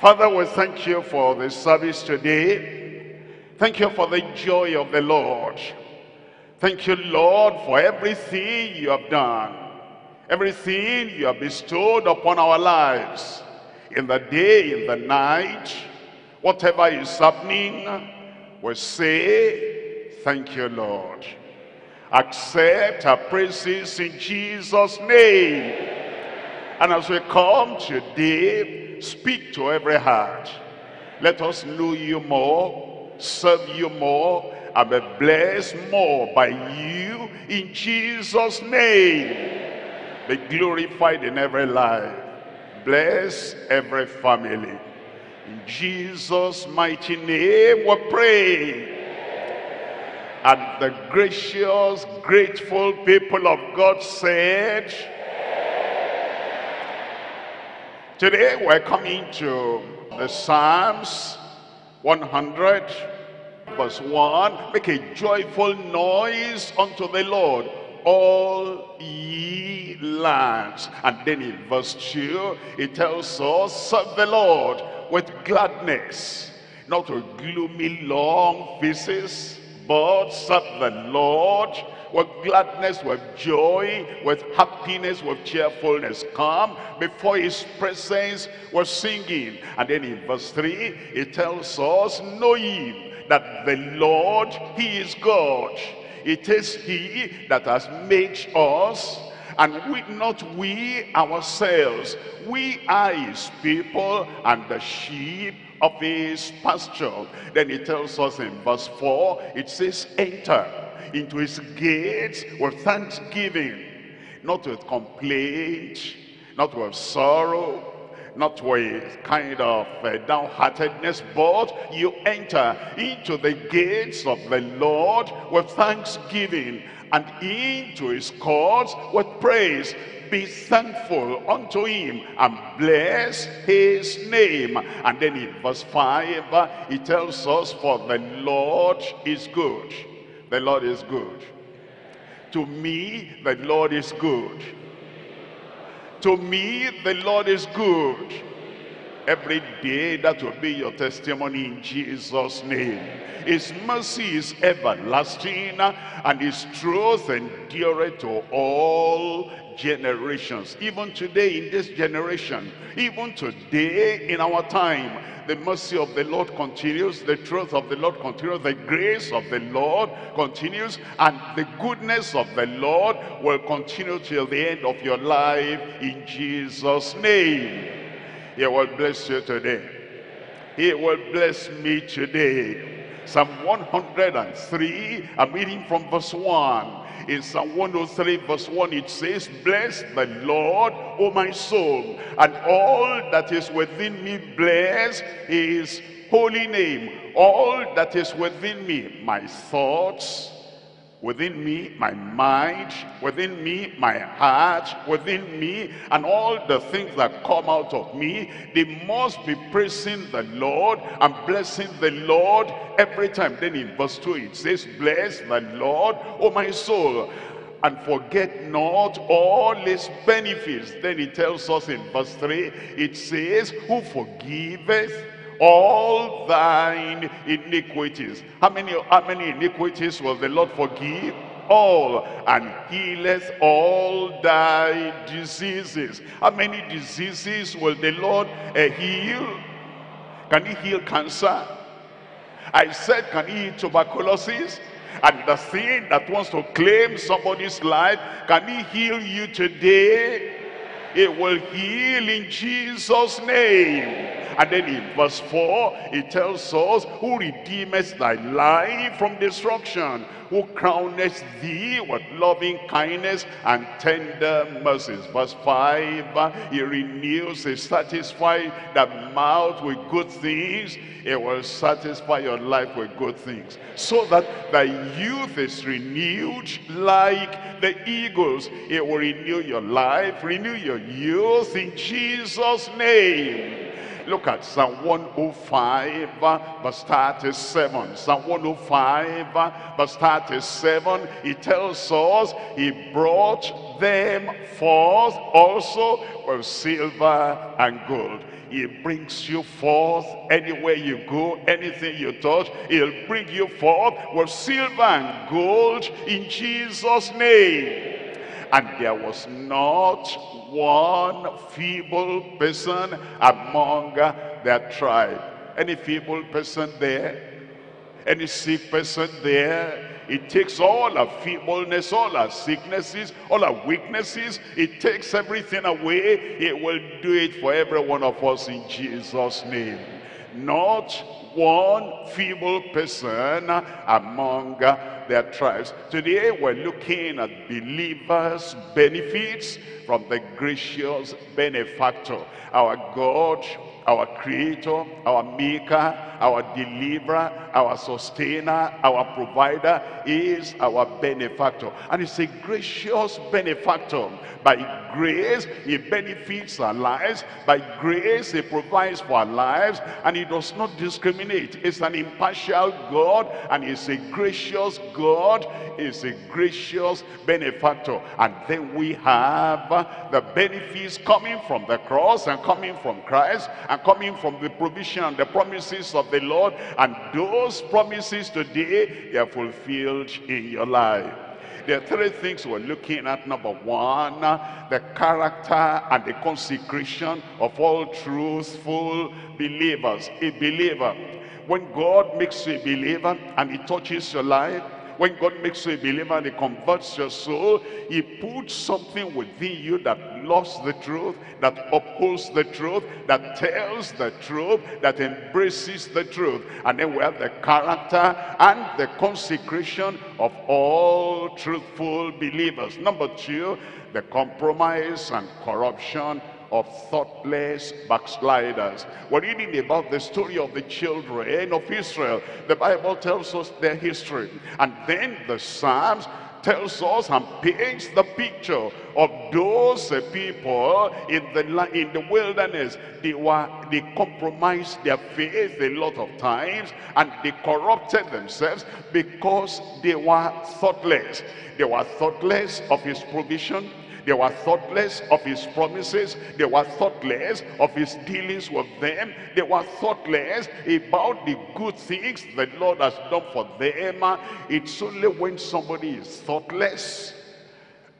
Father, we thank you for the service today. Thank you for the joy of the Lord. Thank you, Lord, for everything you have done. Everything you have bestowed upon our lives. In the day, in the night, whatever is happening, we say, thank you, Lord. Accept our praises in Jesus' name. And as we come today, speak to every heart. Let us know you more, serve you more, and be blessed more by you in Jesus' name. Be glorified in every life. Bless every family. In Jesus' mighty name we pray. And the gracious, grateful people of God said, Today we're coming to the Psalms 100 verse 1. Make a joyful noise unto the Lord, all ye lands. And then in verse 2, it tells us, serve the Lord with gladness, not with gloomy long faces, but serve the Lord with gladness, with joy, with happiness, with cheerfulness. Come before his presence with singing. And then in verse 3, it tells us, know ye that the Lord, he is God. It is he that has made us and we not we ourselves we are his people and the sheep of his pasture then he tells us in verse 4 it says enter into his gates with thanksgiving not with complaint not with sorrow not with kind of uh, downheartedness, but you enter into the gates of the Lord with thanksgiving and into his courts with praise. Be thankful unto him and bless his name. And then in verse 5, he tells us, For the Lord is good. The Lord is good. To me, the Lord is good. To me, the Lord is good. Every day that will be your testimony in Jesus' name. His mercy is everlasting and his truth endureth to all generations. Even today in this generation, even today in our time, the mercy of the Lord continues, the truth of the Lord continues, the grace of the Lord continues, and the goodness of the Lord will continue till the end of your life in Jesus' name. He will bless you today. He will bless me today. Psalm 103, I'm reading from verse 1 in Psalm 103 verse 1 it says bless the Lord O my soul and all that is within me bless his holy name. All that is within me my thoughts within me my mind within me my heart within me and all the things that come out of me they must be praising the lord and blessing the lord every time. Then in verse 2 it says bless the lord oh my soul and forget not all his benefits. Then he tells us in verse 3 it says who forgiveth all thine iniquities. How many, how many iniquities will the Lord forgive? All. And healeth all thy diseases. How many diseases will the Lord uh, heal? Can he heal cancer? I said, can he heal tuberculosis? And the thing that wants to claim somebody's life, can he heal you today? It will heal in Jesus' name. And then in verse 4, it tells us, who redeemeth thy life from destruction, who crowneth thee with loving kindness and tender mercies. Verse 5, he renews, he satisfies the mouth with good things. It will satisfy your life with good things. So that the youth is renewed like the eagles. It will renew your life, renew your youth in Jesus' name. Look at Psalm 105, verse 37. Psalm 105, verse 37, it tells us he brought them forth also with silver and gold. He brings you forth anywhere you go, anything you touch. He'll bring you forth with silver and gold in Jesus' name. And there was not one feeble person among their tribe. Any feeble person there? Any sick person there? It takes all our feebleness, all our sicknesses, all our weaknesses. It takes everything away. It will do it for every one of us in Jesus' name. Not one feeble person among uh, their tribes. Today we're looking at believers' benefits from the gracious benefactor. Our God our creator, our maker, our deliverer, our sustainer, our provider is our benefactor. And it's a gracious benefactor. By grace, he benefits our lives. By grace, he provides for our lives. And he does not discriminate. It's an impartial God and he's a gracious God. He's a gracious benefactor. And then we have the benefits coming from the cross and coming from Christ and coming from the provision and the promises of the Lord. And those promises today, they are fulfilled in your life. There are three things we're looking at. Number one, the character and the consecration of all truthful believers. A believer. When God makes you a believer and he touches your life, when God makes you a believer and he converts your soul, he puts something within you that loves the truth, that upholds the truth, that tells the truth, that embraces the truth. And then we have the character and the consecration of all truthful believers. Number two, the compromise and corruption of thoughtless backsliders. We're reading about the story of the children of Israel. The Bible tells us their history. And then the Psalms tells us and paints the picture of those uh, people in the in the wilderness they were they compromised their faith a lot of times and they corrupted themselves because they were thoughtless they were thoughtless of his provision they were thoughtless of his promises. They were thoughtless of his dealings with them. They were thoughtless about the good things the Lord has done for them. It's only when somebody is thoughtless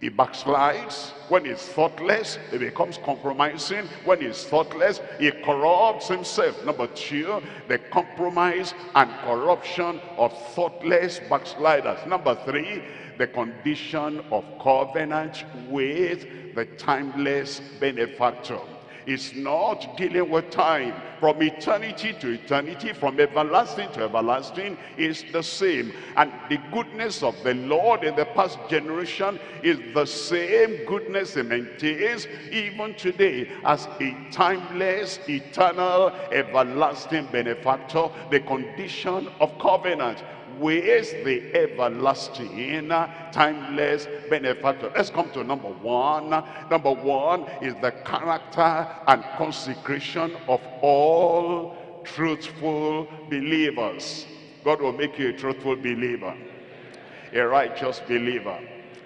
he backslides. When he's thoughtless, he becomes compromising. When he's thoughtless, he corrupts himself. Number two, the compromise and corruption of thoughtless backsliders. Number three, the condition of covenant with the timeless benefactor. It's not dealing with time. From eternity to eternity, from everlasting to everlasting, is the same. And the goodness of the Lord in the past generation is the same goodness he maintains even today as a timeless, eternal, everlasting benefactor. The condition of covenant with the everlasting, uh, timeless benefactor. Let's come to number one. Number one is the character and consecration of all truthful believers. God will make you a truthful believer, a righteous believer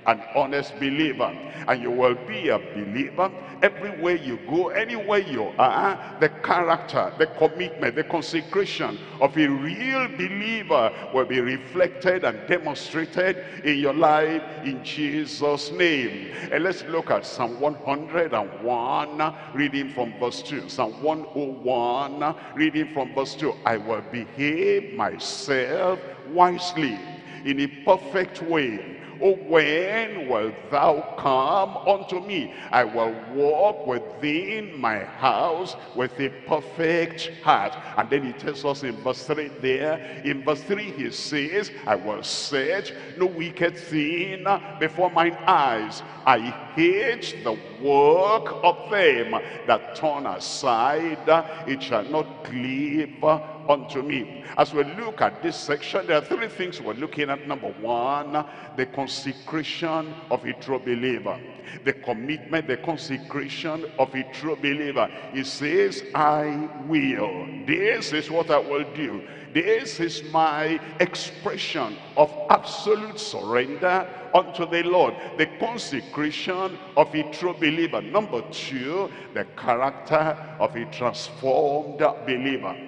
an honest believer and you will be a believer. Everywhere you go anywhere you are the character the commitment the consecration of a real believer will be reflected and demonstrated in your life in jesus name. And let's look at psalm 101 reading from verse 2 psalm 101 reading from verse 2 i will behave myself wisely in a perfect way Oh, when wilt thou come unto me? I will walk within my house with a perfect heart. And then he tells us in verse 3 there, in verse 3 he says, I will set no wicked thing before mine eyes. I hate the work of them that turn aside. It shall not cleave unto me. As we look at this section, there are three things we're looking at. Number one, the consecration of a true believer. The commitment, the consecration of a true believer. He says, I will. This is what I will do. This is my expression of absolute surrender unto the Lord. The consecration of a true believer. Number two, the character of a transformed believer.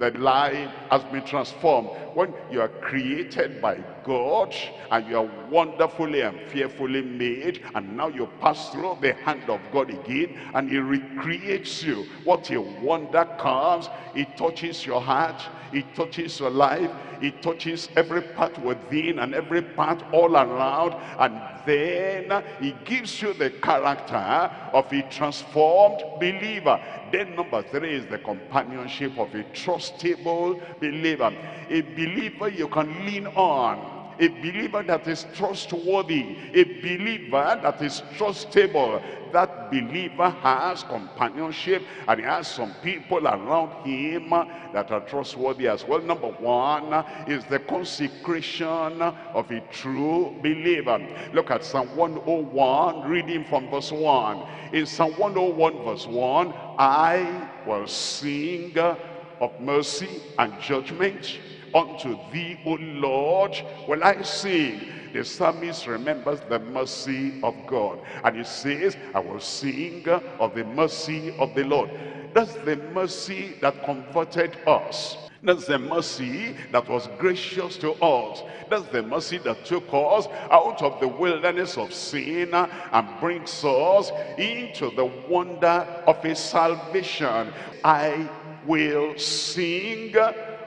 The life has been transformed. When you are created by God and you are wonderfully and fearfully made and now you pass through the hand of God again and he recreates you. What a wonder comes. It touches your heart. It touches your life. It touches every part within and every part all around. And then he gives you the character of a transformed believer. Then number three is the companionship of a trustable believer. A believer you can lean on a believer that is trustworthy, a believer that is trustable. That believer has companionship and he has some people around him that are trustworthy as well. Number one is the consecration of a true believer. Look at Psalm 101, reading from verse 1. In Psalm 101 verse 1, I will sing of mercy and judgment unto thee, O Lord, will I sing. The psalmist remembers the mercy of God. And he says, I will sing of the mercy of the Lord. That's the mercy that converted us. That's the mercy that was gracious to us. That's the mercy that took us out of the wilderness of sin and brings us into the wonder of his salvation. I will sing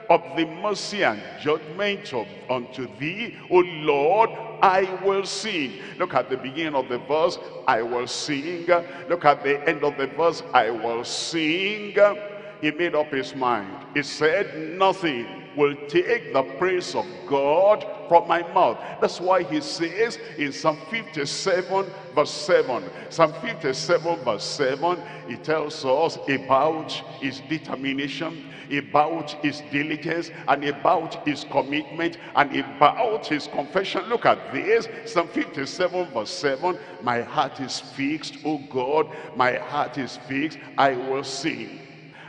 of the mercy and judgment of, unto thee, O Lord, I will sing. Look at the beginning of the verse, I will sing. Look at the end of the verse, I will sing. He made up his mind. He said, nothing will take the praise of God from my mouth. That's why he says in Psalm 57 verse 7. Psalm 57 verse 7, he tells us about his determination, about his diligence, and about his commitment, and about his confession. Look at this, Psalm 57 verse 7, my heart is fixed, O God, my heart is fixed, I will sing.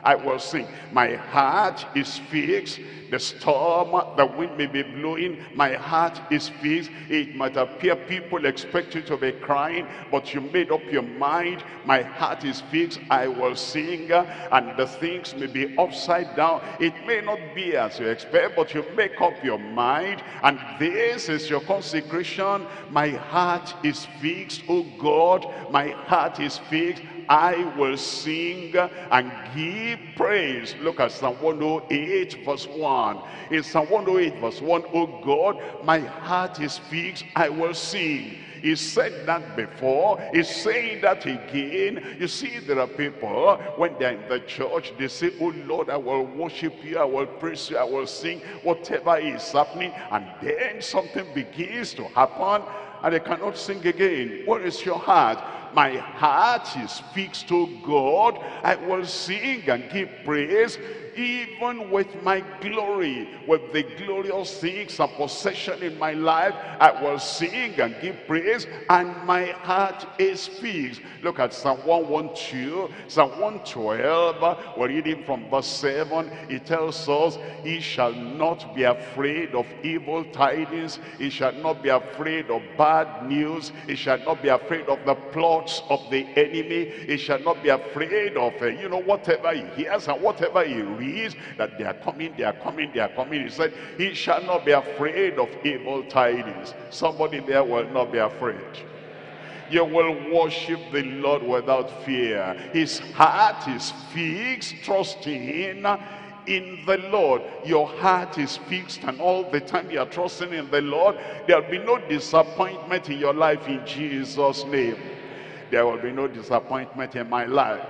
I will sing. My heart is fixed. The storm, the wind may be blowing. My heart is fixed. It might appear people expect you to be crying, but you made up your mind. My heart is fixed. I will sing. And the things may be upside down. It may not be as you expect, but you make up your mind. And this is your consecration. My heart is fixed. Oh God, my heart is fixed. I will sing and give praise. Look at Psalm 108 verse 1. In Psalm 108 verse 1, Oh God, my heart is fixed, I will sing. He said that before. He's saying that again. You see, there are people, when they're in the church, they say, oh Lord, I will worship you, I will praise you, I will sing, whatever is happening. And then something begins to happen, and they cannot sing again. Where is your heart? My heart fixed to God. I will sing and give praise even with my glory, with the glorious things and possession in my life, I will sing and give praise, and my heart is fixed. Look at Psalm 112, Psalm 112, we're reading from verse 7. It tells us, He shall not be afraid of evil tidings, He shall not be afraid of bad news, He shall not be afraid of the of the enemy, He shall not be afraid of, uh, you know, whatever he hears and whatever he reads that they are coming, they are coming, they are coming. He said, he shall not be afraid of evil tidings. Somebody there will not be afraid. You will worship the Lord without fear. His heart is fixed, trusting in the Lord. Your heart is fixed and all the time you are trusting in the Lord, there will be no disappointment in your life in Jesus' name. There will be no disappointment in my life.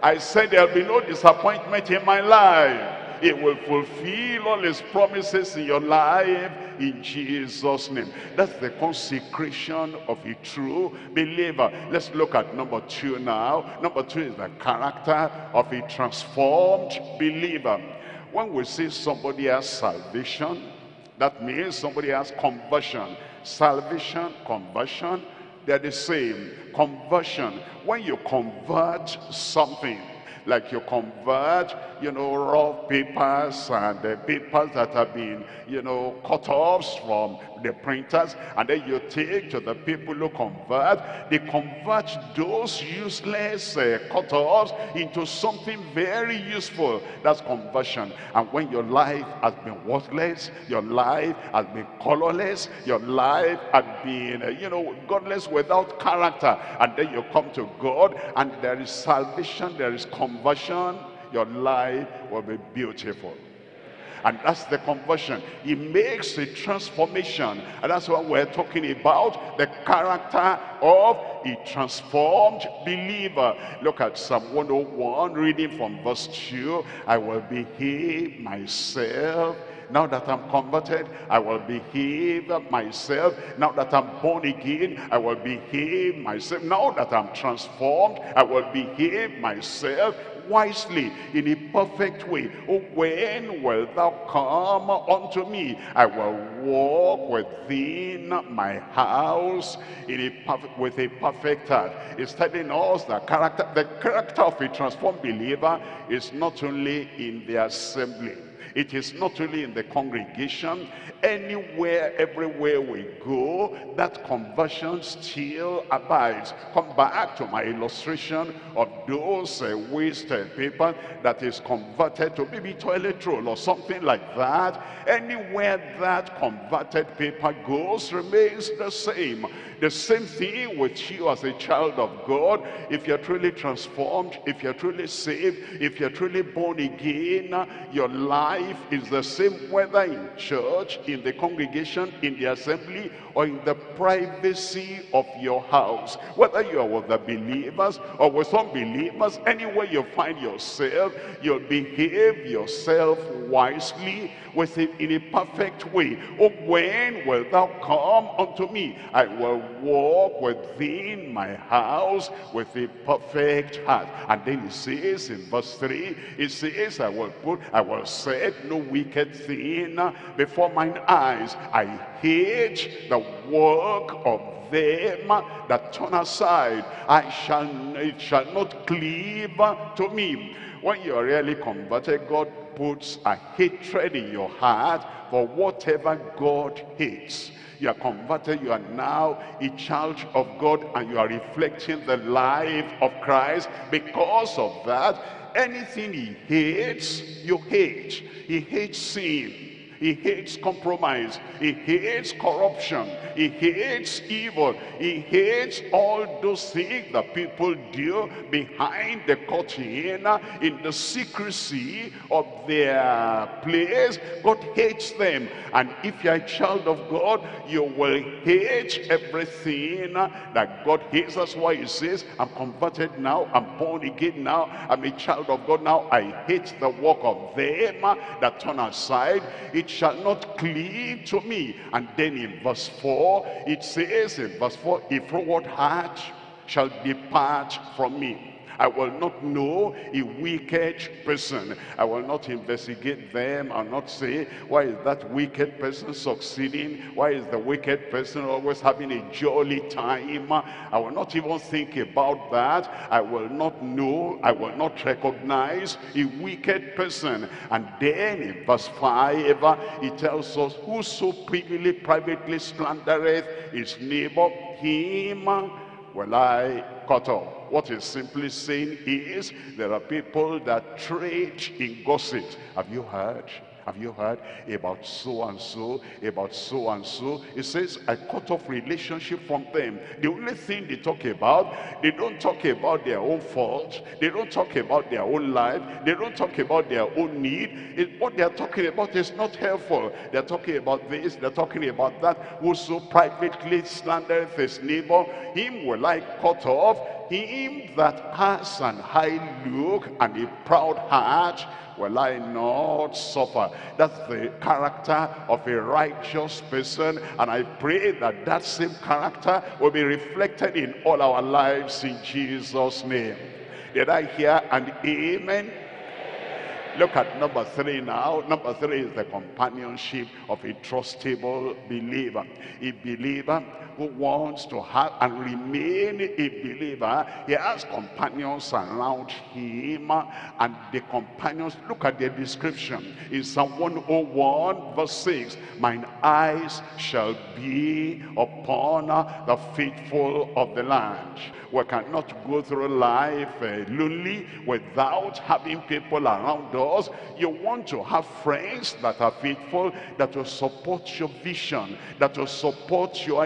I said there'll be no disappointment in my life. It will fulfill all his promises in your life in Jesus' name. That's the consecration of a true believer. Let's look at number two now. Number two is the character of a transformed believer. when we say somebody has salvation, that means somebody has conversion. Salvation, conversion, they're the same. Conversion, when you convert something, like you convert, you know, raw papers and the papers that have been, you know, cut off from the printers, and then you take to the people who convert, they convert those useless uh, cut-offs into something very useful. That's conversion. And when your life has been worthless, your life has been colorless, your life has been, uh, you know, godless without character, and then you come to God, and there is salvation, there is conversion, your life will be beautiful. And that's the conversion. He makes a transformation. And that's what we're talking about. The character of a transformed believer. Look at Psalm 101, reading from verse 2. I will behave myself now that I'm converted, I will behave myself. Now that I'm born again, I will behave myself. Now that I'm transformed, I will behave myself wisely in a perfect way. Oh, when will thou come unto me? I will walk within my house in a perfect, with a perfect heart. It's telling us that character, the character of a transformed believer is not only in the assembly it is not only in the congregation, anywhere, everywhere we go, that conversion still abides. Come back to my illustration of those uh, wasted paper that is converted to maybe toilet roll or something like that. Anywhere that converted paper goes remains the same. The same thing with you as a child of God. If you're truly transformed, if you're truly saved, if you're truly born again, your life is the same whether in church, in the congregation, in the assembly, or in the privacy of your house. Whether you are with the believers or with unbelievers, anywhere you find yourself, you'll behave yourself wisely with it in a perfect way. Oh, when will thou come unto me? I will walk within my house with a perfect heart. And then he says in verse 3, it says, I will put, I will set no wicked thing before mine eyes. I hate the work of them that turn aside. I shall, it shall not cleave to me. When you are really converted, God puts a hatred in your heart for whatever God hates. You are converted, you are now a child of God and you are reflecting the life of Christ. Because of that, anything he hates, you hate. He hates sin. He hates compromise. He hates corruption. He hates evil. He hates all those things that people do behind the curtain in the secrecy of their place. God hates them. And if you're a child of God, you will hate everything that God hates. That's why he says, I'm converted now. I'm born again now. I'm a child of God now. I hate the work of them that turn aside. It shall not cleave to me. And then in verse 4, it says in verse 4, a froward heart shall depart from me. I will not know a wicked person. I will not investigate them. I'll not say, why is that wicked person succeeding? Why is the wicked person always having a jolly time? I will not even think about that. I will not know, I will not recognize a wicked person. And then in verse 5, he tells us, whoso privily, privately slandereth his neighbor, him will I cut off. What he's simply saying is there are people that trade in gossip. Have you heard? Have you heard about so-and-so, about so-and-so? It says, I cut off relationship from them. The only thing they talk about, they don't talk about their own fault. They don't talk about their own life. They don't talk about their own need. It, what they're talking about is not helpful. They're talking about this, they're talking about that. Whoso privately slandereth his neighbor, him will I cut off. Him that has an high look and a proud heart, will I not suffer. That's the character of a righteous person. And I pray that that same character will be reflected in all our lives in Jesus' name. Did I hear an amen? Look at number three now. Number three is the companionship of a trustable believer. A believer who wants to have and remain a believer, he has companions around him. And the companions, look at their description. In Psalm 101 verse 6, Mine eyes shall be upon the faithful of the land. We cannot go through life uh, lonely without having people around us. You want to have friends that are faithful, that will support your vision, that will support your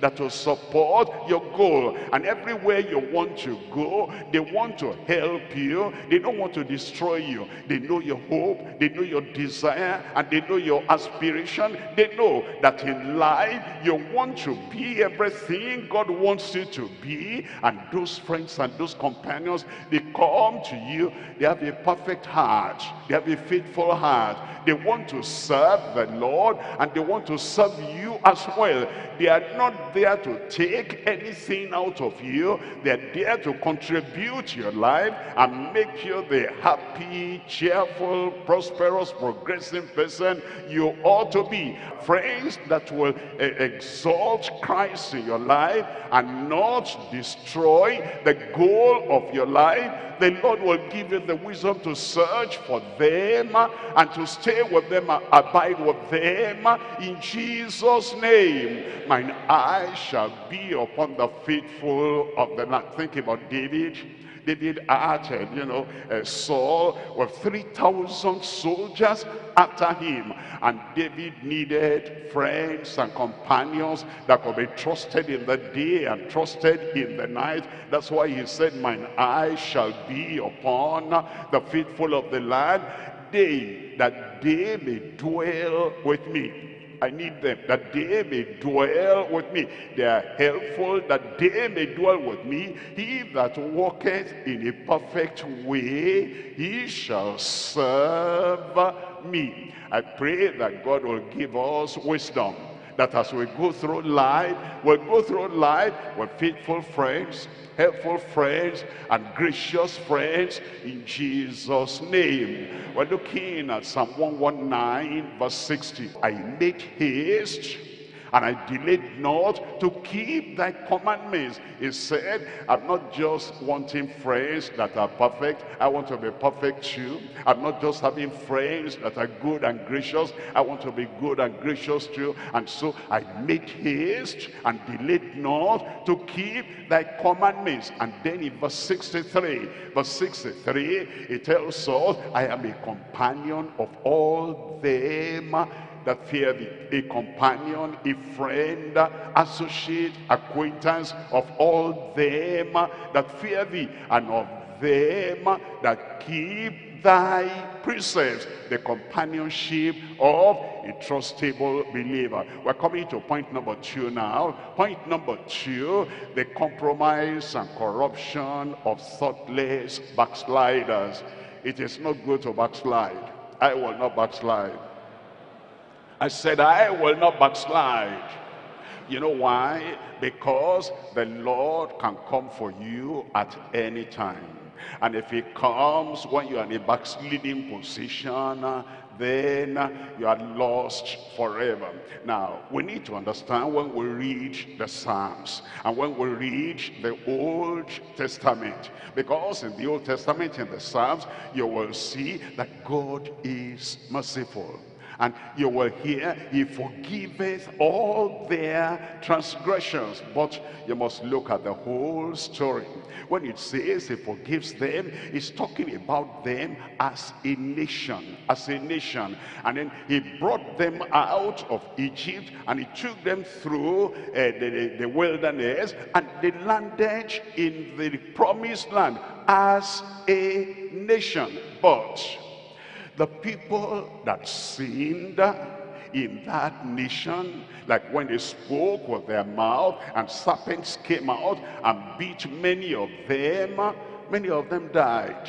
that will support your goal. And everywhere you want to go, they want to help you. They don't want to destroy you. They know your hope, they know your desire, and they know your aspiration. They know that in life you want to be everything God wants you to be and those friends and those companions they come to you they have a perfect heart they have a faithful heart they want to serve the lord and they want to serve you as well. They are not there to take anything out of you. They're there to contribute your life and make you the happy cheerful prosperous progressive person you ought to be. Friends that will uh, exalt christ in your life and not destroy the goal of your life, the Lord will give you the wisdom to search for them and to stay with them, abide with them in Jesus' name. Mine eyes shall be upon the faithful of the land. Think about David David had, you know, uh, Saul with 3,000 soldiers after him. And David needed friends and companions that could be trusted in the day and trusted in the night. That's why he said, mine eyes shall be upon the faithful of the land, they that they may dwell with me. I need them that they may dwell with me. They are helpful that they may dwell with me. He that walketh in a perfect way, he shall serve me. I pray that God will give us wisdom that as we go through life, we'll go through life with faithful friends, helpful friends, and gracious friends in Jesus' name. We're looking at Psalm 119 verse 60. I made haste and I delayed not to keep thy commandments. He said, I'm not just wanting friends that are perfect. I want to be perfect too. I'm not just having friends that are good and gracious. I want to be good and gracious too. And so I made haste and delayed not to keep thy commandments. And then in verse 63, verse 63, it tells us, I am a companion of all them that fear thee, a companion, a friend, associate, acquaintance of all them that fear thee, and of them that keep thy precepts, the companionship of a trustable believer. We're coming to point number two now. Point number two, the compromise and corruption of thoughtless backsliders. It is not good to backslide. I will not backslide. I said, I will not backslide. You know why? Because the Lord can come for you at any time. And if he comes when you're in a backsliding position, then you are lost forever. Now, we need to understand when we read the Psalms and when we read the Old Testament. Because in the Old Testament, in the Psalms, you will see that God is merciful. And you will hear, he forgiveth all their transgressions. But you must look at the whole story. When it says he forgives them, it's talking about them as a nation, as a nation. And then he brought them out of Egypt and he took them through uh, the, the wilderness and they landed in the promised land as a nation. But the people that sinned in that nation, like when they spoke with their mouth and serpents came out and beat many of them, many of them died.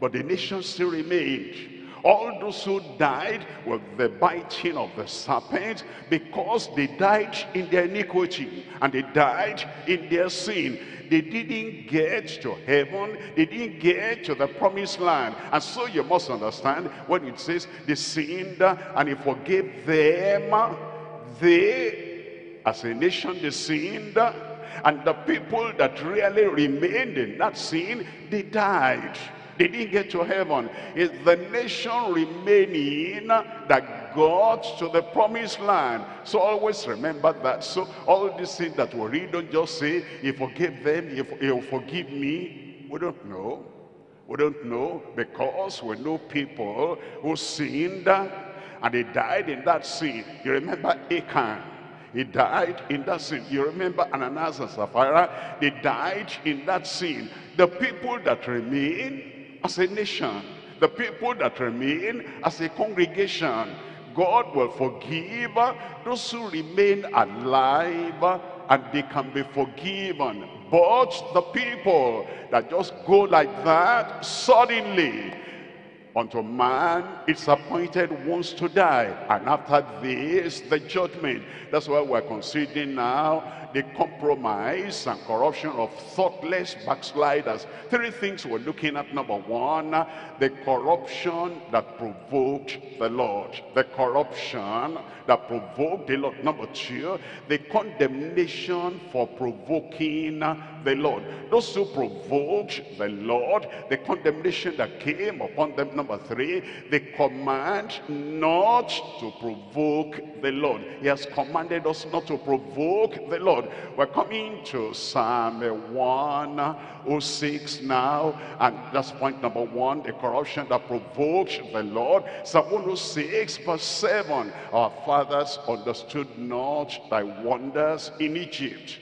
But the nation still remained All those who died with the biting of the serpent because they died in their iniquity and they died in their sin. They didn't get to heaven. They didn't get to the promised land. And so you must understand when it says they sinned and he forgave them. They, as a nation, they sinned. And the people that really remained in that sin, they died. They didn't get to heaven. It's the nation remaining that got to the promised land. So always remember that. So all these things that we read, don't just say, you forgive them, you forgive me. We don't know. We don't know because we know people who sinned and they died in that sin. You remember Achan. He died in that sin. You remember Ananias and Sapphira? They died in that sin. The people that remain as a nation, the people that remain as a congregation, God will forgive those who remain alive and they can be forgiven. But the people that just go like that suddenly, unto man it's appointed once to die and after this the judgment that's why we're considering now the compromise and corruption of thoughtless backsliders. Three things we're looking at. Number one, the corruption that provoked the Lord. The corruption that provoked the Lord. Number two, the condemnation for provoking the Lord. Those who provoked the Lord, the condemnation that came upon them. Number three, the command not to provoke the Lord. He has commanded us not to provoke the Lord. We're coming to Psalm 106 now, and that's point number one, the corruption that provoked the Lord. Psalm 106 verse 7, our fathers understood not thy wonders in Egypt.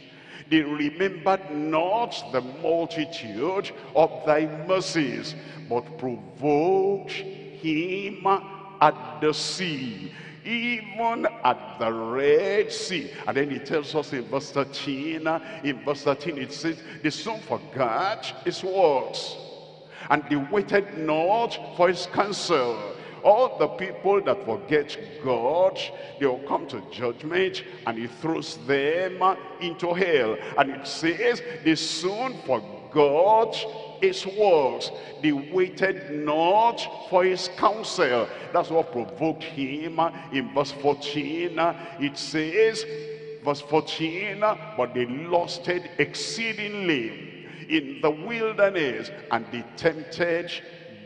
They remembered not the multitude of thy mercies, but provoked him at the sea even at the Red Sea. And then he tells us in verse 13, in verse 13 it says, they soon forgot his words, and they waited not for his counsel. All the people that forget God, they will come to judgment and he throws them into hell. And it says they soon forgot his works. They waited not for his counsel. That's what provoked him in verse 14. It says, verse 14, but they lusted exceedingly in the wilderness and they tempted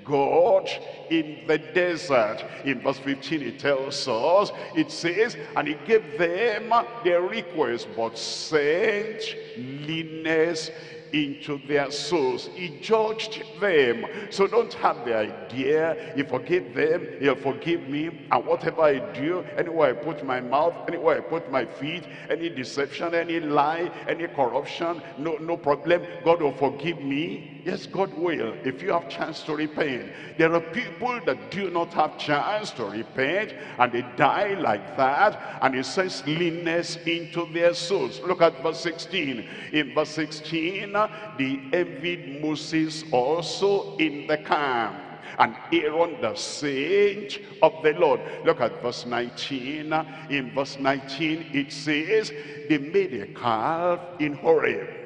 God in the desert. In verse 15 it tells us, it says, and he gave them their request, but sent leanness into their souls. He judged them. So don't have the idea, you forgive them, he'll forgive me, and whatever I do, anywhere I put my mouth, anywhere I put my feet, any deception, any lie, any corruption, no, no problem, God will forgive me. Yes, God will, if you have chance to repent. There are people that do not have chance to repent, and they die like that, and it says leanness into their souls. Look at verse 16. In verse 16, they envied Moses also in the camp and Aaron the saint of the Lord. Look at verse 19. In verse 19 it says, they made a calf in Horeb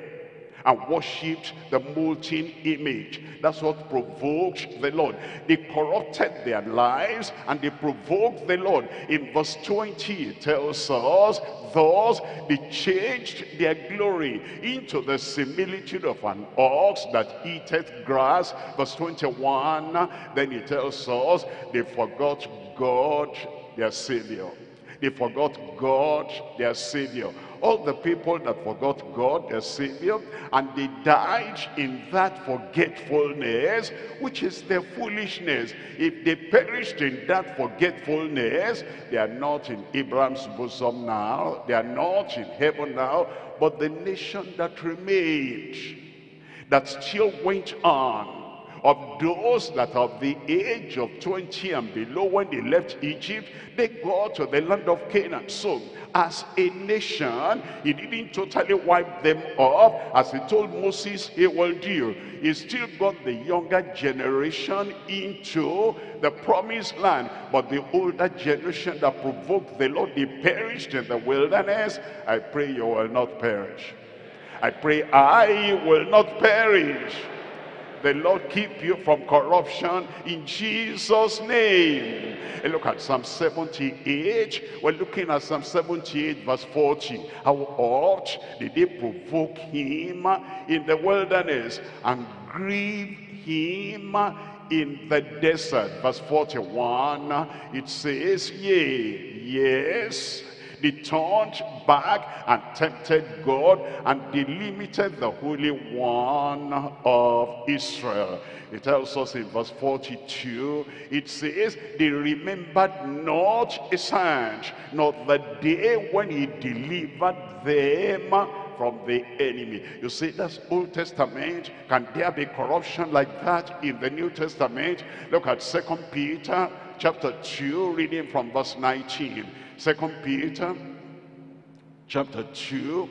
and worshipped the molten image. That's what provoked the Lord. They corrupted their lives and they provoked the Lord. In verse 20 it tells us, thus they changed their glory into the similitude of an ox that eateth grass. Verse 21, then it tells us they forgot God their Savior. They forgot God their Savior all the people that forgot God, their Savior, and they died in that forgetfulness, which is their foolishness. If they perished in that forgetfulness, they are not in Abraham's bosom now, they are not in heaven now, but the nation that remained, that still went on, of those that of the age of 20 and below when they left Egypt, they go to the land of Canaan. So as a nation, he didn't totally wipe them off as he told Moses he will do. He still got the younger generation into the promised land. But the older generation that provoked the Lord, they perished in the wilderness. I pray you will not perish. I pray I will not perish. The Lord keep you from corruption in Jesus' name. And look at Psalm 78. We're looking at Psalm 78 verse 40. How oft did they provoke him in the wilderness and grieve him in the desert? Verse 41, it says, Yea, yes, they turned back and tempted God and delimited the Holy One of Israel. It tells us in verse 42, it says, they remembered not his hand, not the day when he delivered them from the enemy. You see, that's Old Testament. Can there be corruption like that in the New Testament? Look at Second Peter chapter 2, reading from verse 19. Second Peter chapter 2,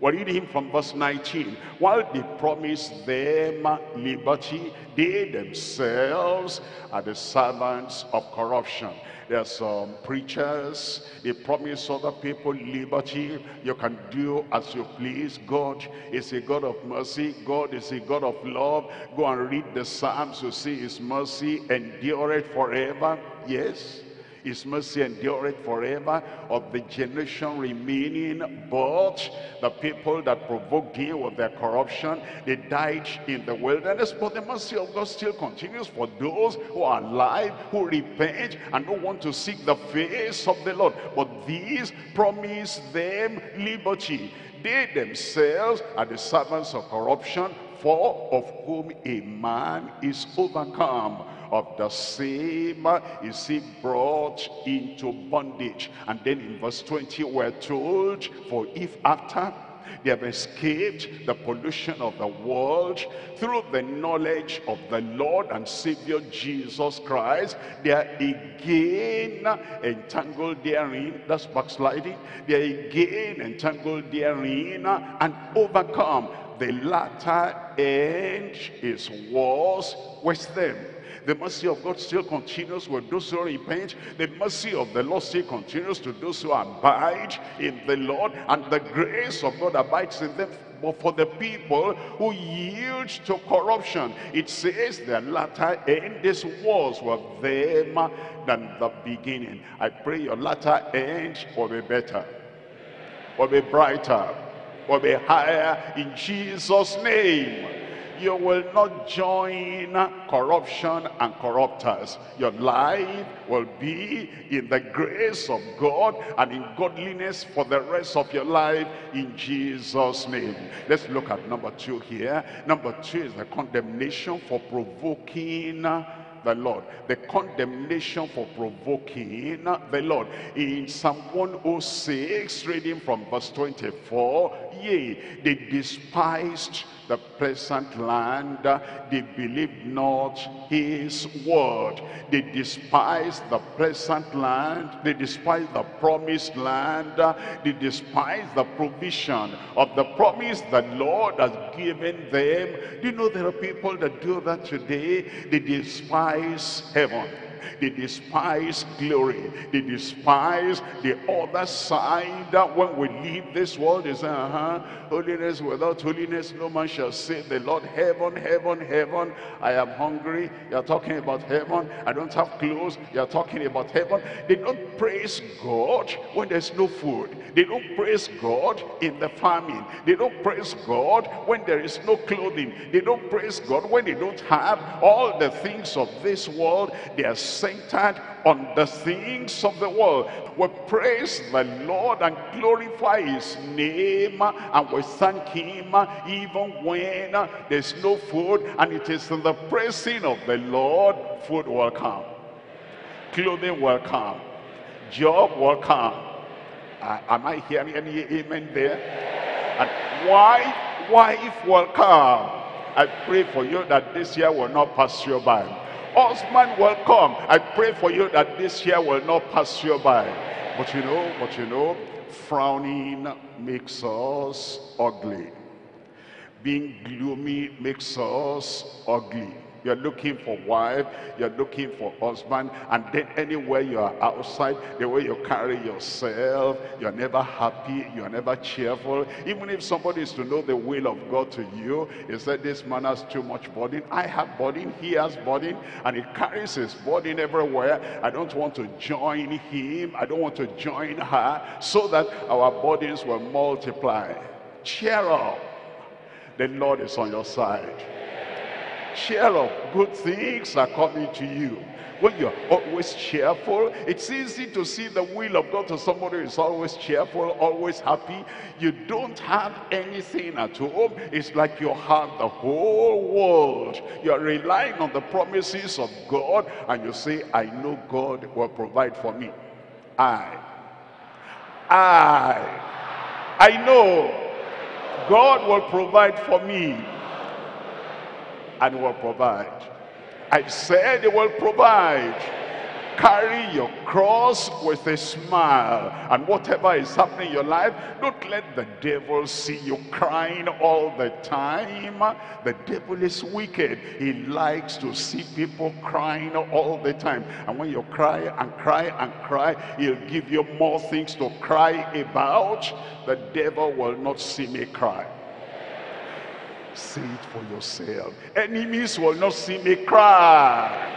we're reading from verse 19. While they promise them liberty, they themselves are the servants of corruption. There are some preachers, they promise other people liberty. You can do as you please. God is a God of mercy. God is a God of love. Go and read the Psalms. You see his mercy endureth forever. Yes his mercy endureth forever of the generation remaining. But the people that provoked him with their corruption, they died in the wilderness. But the mercy of God still continues for those who are alive, who repent, and don't want to seek the face of the Lord. But these promise them liberty. They themselves are the servants of corruption, for of whom a man is overcome of the same uh, is he brought into bondage. And then in verse 20 we're told, for if after they have escaped the pollution of the world through the knowledge of the Lord and Savior Jesus Christ. They are again entangled therein. That's backsliding. They are again entangled therein and overcome. The latter end is worse with them the mercy of God still continues with those who repent. The mercy of the Lord still continues to those who abide in the Lord. And the grace of God abides in them but for the people who yield to corruption it says the latter end is worse with them than the beginning i pray your latter end will be better will be brighter will be higher in jesus name you will not join corruption and corrupters. Your life will be in the grace of God and in godliness for the rest of your life in Jesus' name. Let's look at number two here. Number two is the condemnation for provoking the Lord. The condemnation for provoking the Lord. In Psalm 106, reading from verse 24, Yea, they despised the pleasant land. They believed not his word. They despised the pleasant land. They despised the promised land. They despised the provision of the promise that Lord has given them. Do you know there are people that do that today? They despise heaven they despise glory. They despise the other side. That when we leave this world, they say, uh-huh, holiness without holiness, no man shall see the Lord. Heaven, heaven, heaven. I am hungry. You're talking about heaven. I don't have clothes. You're talking about heaven. They don't praise God when there's no food. They don't praise God in the famine. They don't praise God when there is no clothing. They don't praise God when they don't have all the things of this world. They are centered on the things of the world. We praise the Lord and glorify his name and we thank him even when there's no food and it is in the praising of the Lord food will come. Clothing will come. Job will come. Uh, am I hearing any amen there? And wife, wife will come. I pray for you that this year will not pass you by. Husband will come. I pray for you that this year will not pass you by. But you know, but you know, frowning makes us ugly. Being gloomy makes us ugly. You're looking for wife, you're looking for husband, and then anywhere you are outside, the way you carry yourself, you're never happy, you're never cheerful. Even if somebody is to know the will of God to you, he said, this man has too much burden. I have burden, he has burden, and he carries his burden everywhere. I don't want to join him, I don't want to join her, so that our burdens will multiply. Cheer up. The Lord is on your side share of good things are coming to you. When you're always cheerful, it's easy to see the will of God to somebody who is always cheerful, always happy. You don't have anything at home. It's like you have the whole world. You're relying on the promises of God and you say, I know God will provide for me. I, I, I know God will provide for me and will provide. I said he will provide. Carry your cross with a smile. And whatever is happening in your life, don't let the devil see you crying all the time. The devil is wicked. He likes to see people crying all the time. And when you cry and cry and cry, he'll give you more things to cry about. The devil will not see me cry. See it for yourself. Enemies will not see me cry.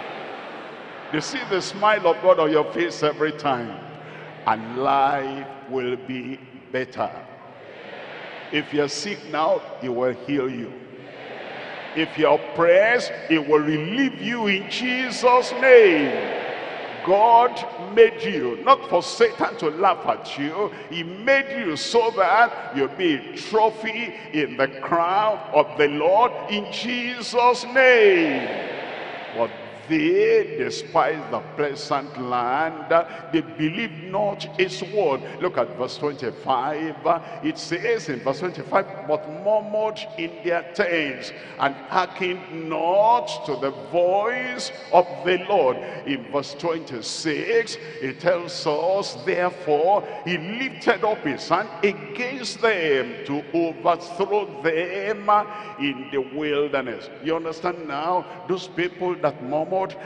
They see the smile of God on your face every time. And life will be better. If you're sick now, he will heal you. If you're oppressed, he will relieve you in Jesus' name. God made you, not for Satan to laugh at you. He made you so that you'll be a trophy in the crown of the Lord in Jesus' name. But they despise the pleasant land. They believe not his word. Look at verse 25. It says in verse 25, but murmured in their tents and hearkened not to the voice of the Lord. In verse 26, it tells us, therefore, he lifted up his hand against them to overthrow them in the wilderness. You understand now? Those people that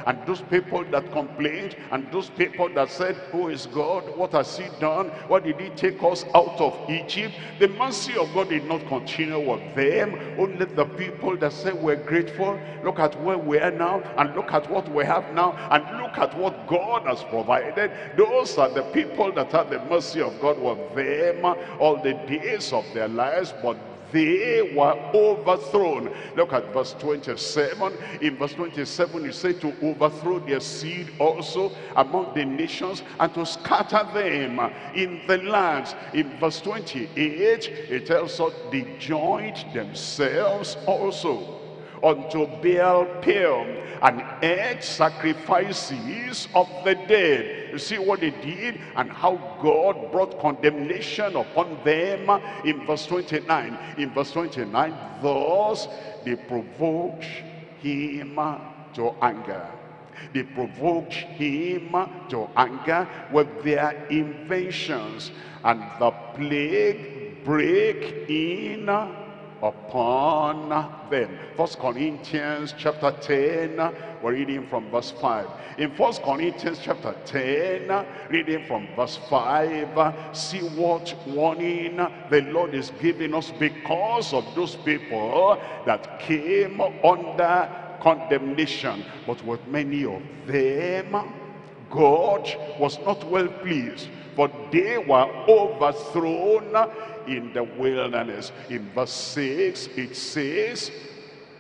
and those people that complained and those people that said who is God? What has he done? What did he take us out of Egypt? The mercy of God did not continue with them. Only the people that said we're grateful look at where we are now and look at what we have now and look at what God has provided. Those are the people that had the mercy of God with them all the days of their lives but they were overthrown. Look at verse 27. In verse 27, it said to overthrow their seed also among the nations and to scatter them in the lands. In verse 28, it tells us they joined themselves also unto Baal Peor and ate sacrifices of the dead. You see what they did and how God brought condemnation upon them in verse 29. In verse 29, thus they provoked him to anger. They provoked him to anger with their inventions and the plague break in upon them. First Corinthians chapter 10, we're reading from verse 5. In First Corinthians chapter 10, reading from verse 5, see what warning the Lord is giving us because of those people that came under condemnation. But with many of them, God was not well pleased, for they were overthrown in the wilderness. In verse 6, it says,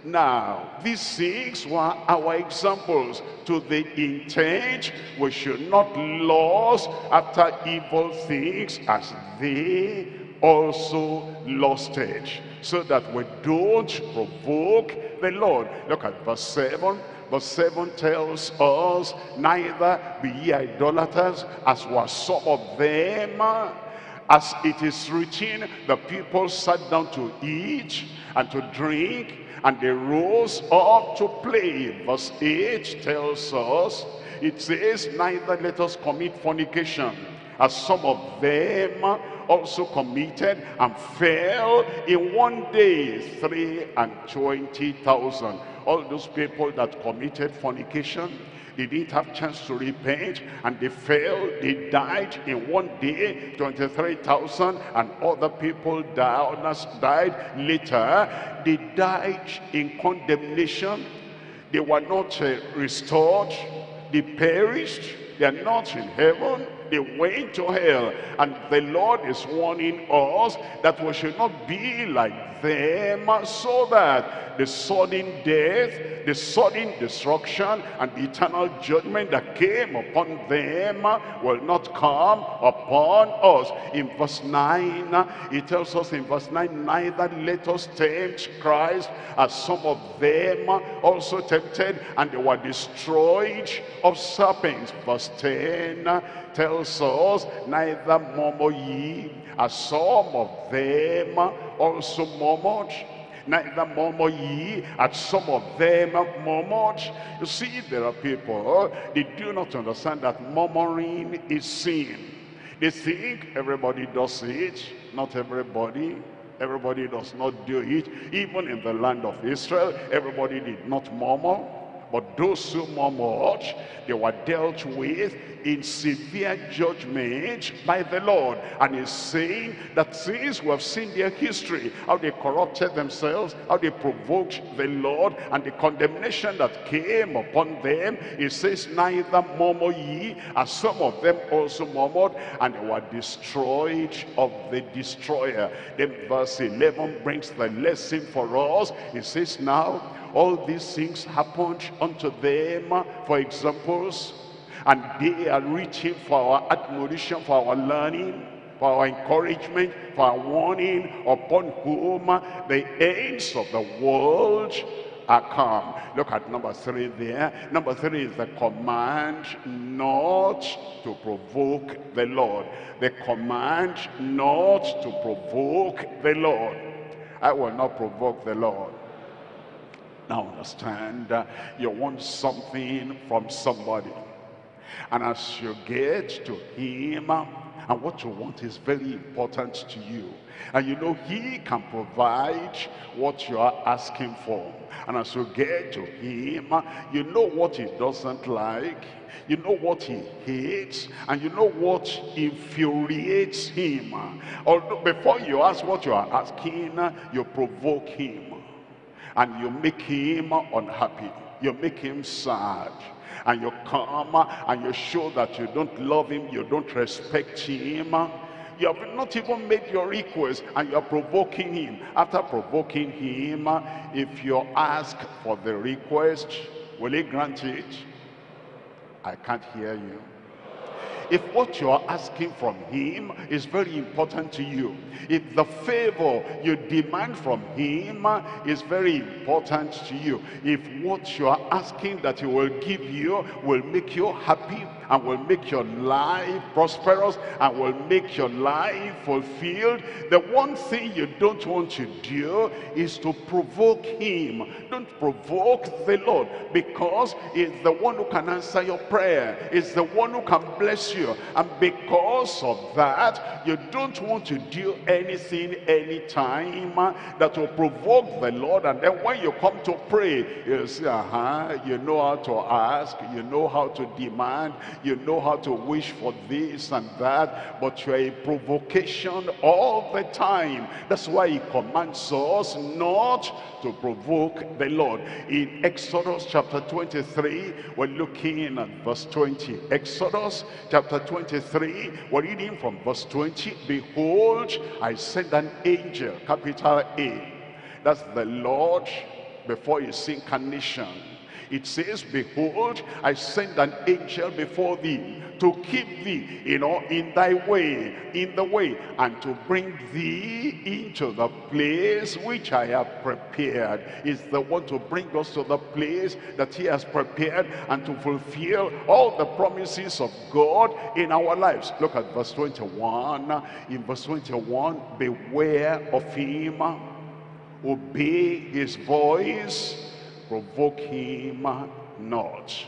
now, these six were our examples to the intent we should not lust after evil things as they also lusted, so that we don't provoke the Lord. Look at verse 7. Verse 7 tells us, neither be ye idolaters, as were some of them, As it is written, the people sat down to eat and to drink, and they rose up to play. Verse 8 tells us, it says, neither let us commit fornication, as some of them also committed and fell in one day three and twenty thousand all those people that committed fornication they didn't have chance to repent and they fell they died in one day 23,000 and other people died, died later. They died in condemnation. They were not uh, restored. They perished. They are not in heaven they went to hell and the lord is warning us that we should not be like them so that the sudden death the sudden destruction and the eternal judgment that came upon them will not come upon us. In verse 9 it tells us in verse 9 neither let us tempt christ as some of them also tempted and they were destroyed of serpents. Verse 10 tells us, neither murmur ye, as some of them also murmured. Neither murmur ye, as some of them murmured. You see, there are people, they do not understand that murmuring is sin. They think everybody does it, not everybody. Everybody does not do it. Even in the land of Israel, everybody did not murmur. But those who murmured, they were dealt with in severe judgment by the Lord. And he's saying that since we have seen their history, how they corrupted themselves, how they provoked the Lord, and the condemnation that came upon them, he says, neither murmur ye, as some of them also murmured, and they were destroyed of the destroyer. Then verse 11 brings the lesson for us. He says, now, all these things happened unto them for examples and they are reaching for our admonition for our learning for our encouragement for our warning upon whom the ends of the world are come. Look at number three there. Number three is the command not to provoke the lord. The command not to provoke the lord. I will not provoke the lord now understand, uh, you want something from somebody. And as you get to him, uh, and what you want is very important to you. And you know he can provide what you are asking for. And as you get to him, uh, you know what he doesn't like. You know what he hates. And you know what infuriates him. Although before you ask what you are asking, you provoke him and you make him unhappy. You make him sad. And you come and you show that you don't love him, you don't respect him. You have not even made your request and you are provoking him. After provoking him, if you ask for the request, will he grant it? I can't hear you if what you are asking from him is very important to you, if the favor you demand from him is very important to you, if what you are asking that he will give you will make you happy and will make your life prosperous and will make your life fulfilled. The one thing you don't want to do is to provoke him. Don't provoke the Lord because he's the one who can answer your prayer. He's the one who can bless you. And because of that, you don't want to do anything anytime that will provoke the Lord. And then when you come to pray, you say, uh-huh, you know how to ask, you know how to demand, you know how to wish for this and that, but you're a provocation all the time. That's why he commands us not to provoke the Lord. In Exodus chapter 23, we're looking at verse 20. Exodus chapter 23, we're reading from verse 20. Behold, I send an angel, capital A. That's the Lord before his incarnation It says, Behold, I send an angel before thee to keep thee, you know, in thy way, in the way, and to bring thee into the place which I have prepared. Is the one to bring us to the place that he has prepared and to fulfill all the promises of God in our lives. Look at verse 21. In verse 21, beware of him, obey his voice, provoke him not.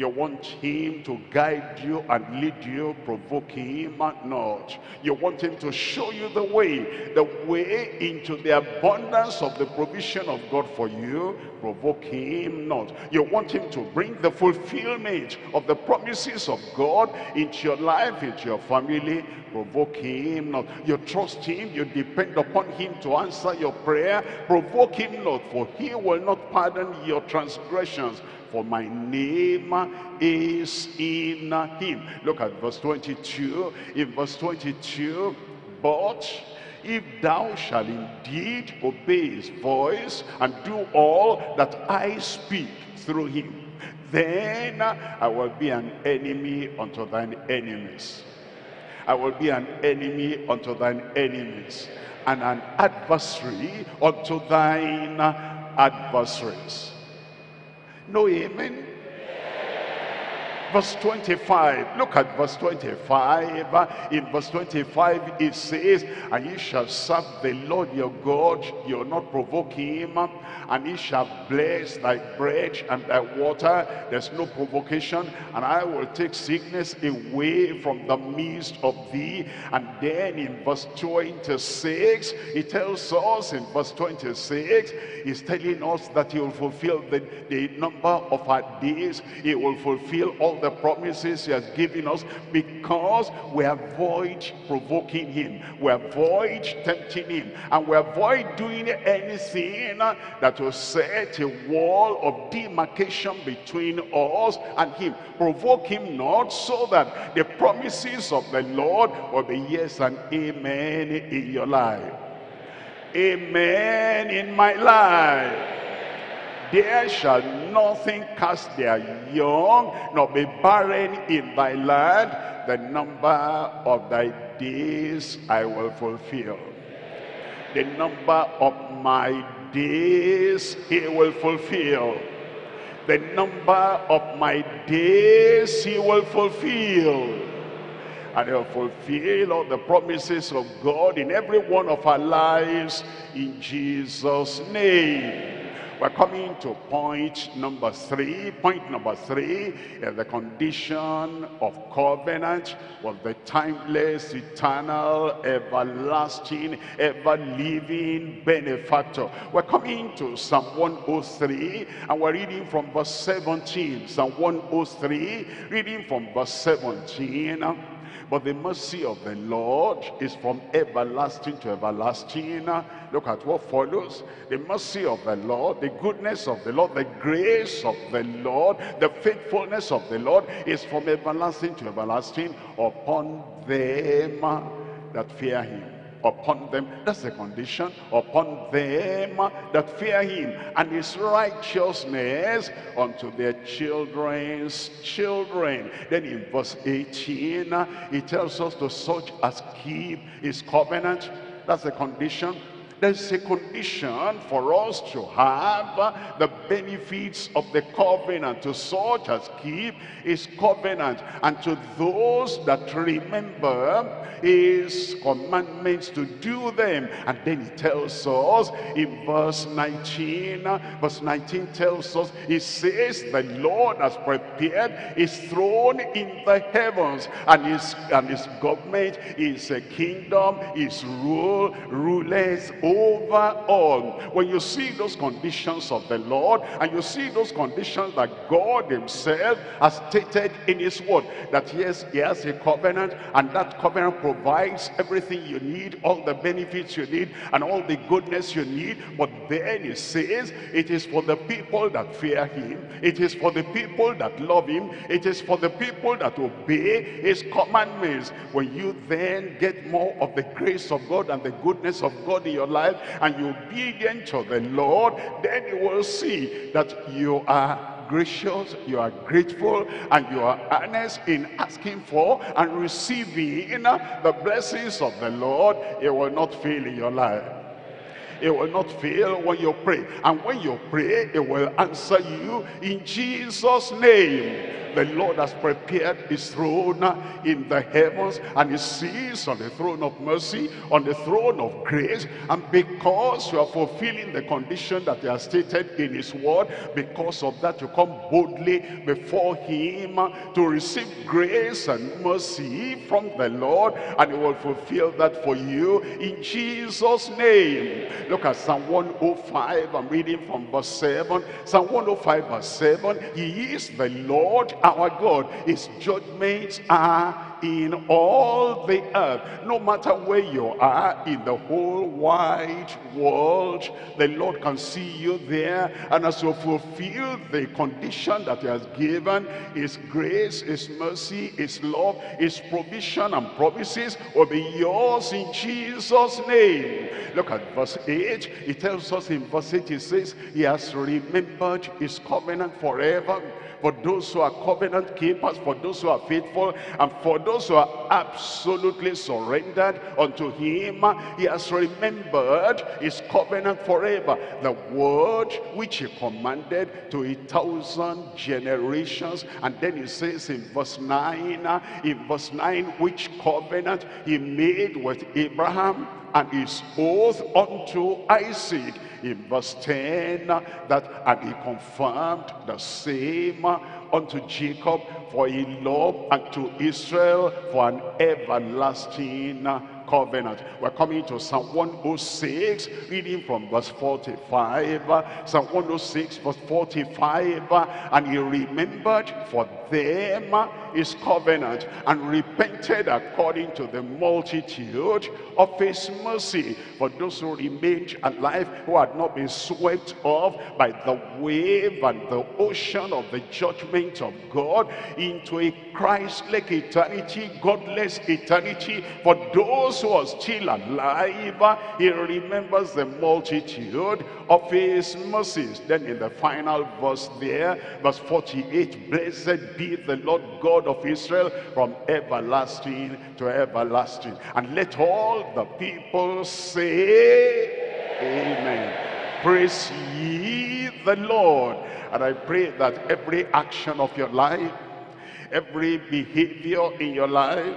You want him to guide you and lead you, provoke him not. You want him to show you the way, the way into the abundance of the provision of God for you, provoke him not. You want him to bring the fulfillment of the promises of God into your life, into your family, provoke him not. You trust him, you depend upon him to answer your prayer, provoke him not, for he will not pardon your transgressions for my name is in him. Look at verse 22. In verse 22, but if thou shalt indeed obey his voice and do all that I speak through him, then I will be an enemy unto thine enemies. I will be an enemy unto thine enemies and an adversary unto thine adversaries. No amen. Verse 25, look at verse 25. In verse 25 it says, And ye shall serve the Lord your God, you'll not provoke him, and he shall bless thy bread and thy water. There's no provocation, and I will take sickness away from the midst of thee. And then in verse 26, he tells us in verse 26, he's telling us that he will fulfill the, the number of our days. He will fulfill all the promises he has given us because we avoid provoking him. We avoid tempting him. And we avoid doing anything that will set a wall of demarcation between us and him. Provoke him not so that the promises of the Lord will be yes and amen in your life. Amen in my life. There shall nothing cast their young, nor be barren in thy land. The number of thy days I will fulfill. The number of my days he will fulfill. The number of my days he will fulfill. And he'll fulfill all the promises of God in every one of our lives in Jesus' name. We're coming to point number three. Point number three is the condition of covenant was the timeless, eternal, everlasting, ever-living benefactor. We're coming to Psalm 103 and we're reading from verse 17. Psalm 103, reading from verse 17. But the mercy of the Lord is from everlasting to everlasting. Look at what follows. The mercy of the Lord, the goodness of the Lord, the grace of the Lord, the faithfulness of the Lord is from everlasting to everlasting upon them that fear him upon them. That's the condition. Upon them that fear him and his righteousness unto their children's children. Then in verse 18, he tells us to such as keep his covenant. That's the condition there's a condition for us to have the benefits of the covenant. To such as keep his covenant and to those that remember his commandments to do them. And then he tells us in verse 19 verse 19 tells us he says the lord has prepared his throne in the heavens and his and his government is a kingdom his rule rulers over all. When you see those conditions of the Lord and you see those conditions that God himself has stated in his word, that yes, he has a covenant and that covenant provides everything you need, all the benefits you need and all the goodness you need. But then he says it is for the people that fear him. It is for the people that love him. It is for the people that obey his commandments. When you then get more of the grace of God and the goodness of God in your life, life and you're obedient to the Lord, then you will see that you are gracious, you are grateful, and you are earnest in asking for and receiving the blessings of the Lord, it will not fail in your life. It will not fail when you pray. And when you pray, it will answer you in Jesus' name the Lord has prepared his throne in the heavens and he sits on the throne of mercy, on the throne of grace. And because you are fulfilling the condition that he has stated in his word, because of that you come boldly before him to receive grace and mercy from the Lord and he will fulfill that for you in Jesus' name. Look at Psalm 105. I'm reading from verse 7. Psalm 105 verse 7. He is the Lord our God. His judgments are in all the earth. No matter where you are in the whole wide world, the Lord can see you there. And as you fulfill the condition that he has given, his grace, his mercy, his love, his provision and promises will be yours in Jesus' name. Look at verse 8. He tells us in verse 8, he says, he has remembered his covenant forever for those who are covenant keepers, for those who are faithful, and for those who are absolutely surrendered unto him. He has remembered his covenant forever. The word which he commanded to a thousand generations. And then he says in verse 9, in verse 9, which covenant he made with Abraham and his oath unto Isaac in verse 10 that and he confirmed the same unto Jacob for a love and to Israel for an everlasting covenant. We're coming to Psalm 106, reading from verse 45. Psalm 106, verse 45. And he remembered for them his covenant and repented according to the multitude of his mercy. For those who remained alive who had not been swept off by the wave and the ocean of the judgment of God into a Christ-like eternity, godless eternity for those who are still alive he remembers the multitude of his mercies then in the final verse there verse 48 blessed be the Lord God of Israel from everlasting to everlasting. And let all the people say, Amen. Praise ye the Lord. And I pray that every action of your life, every behavior in your life,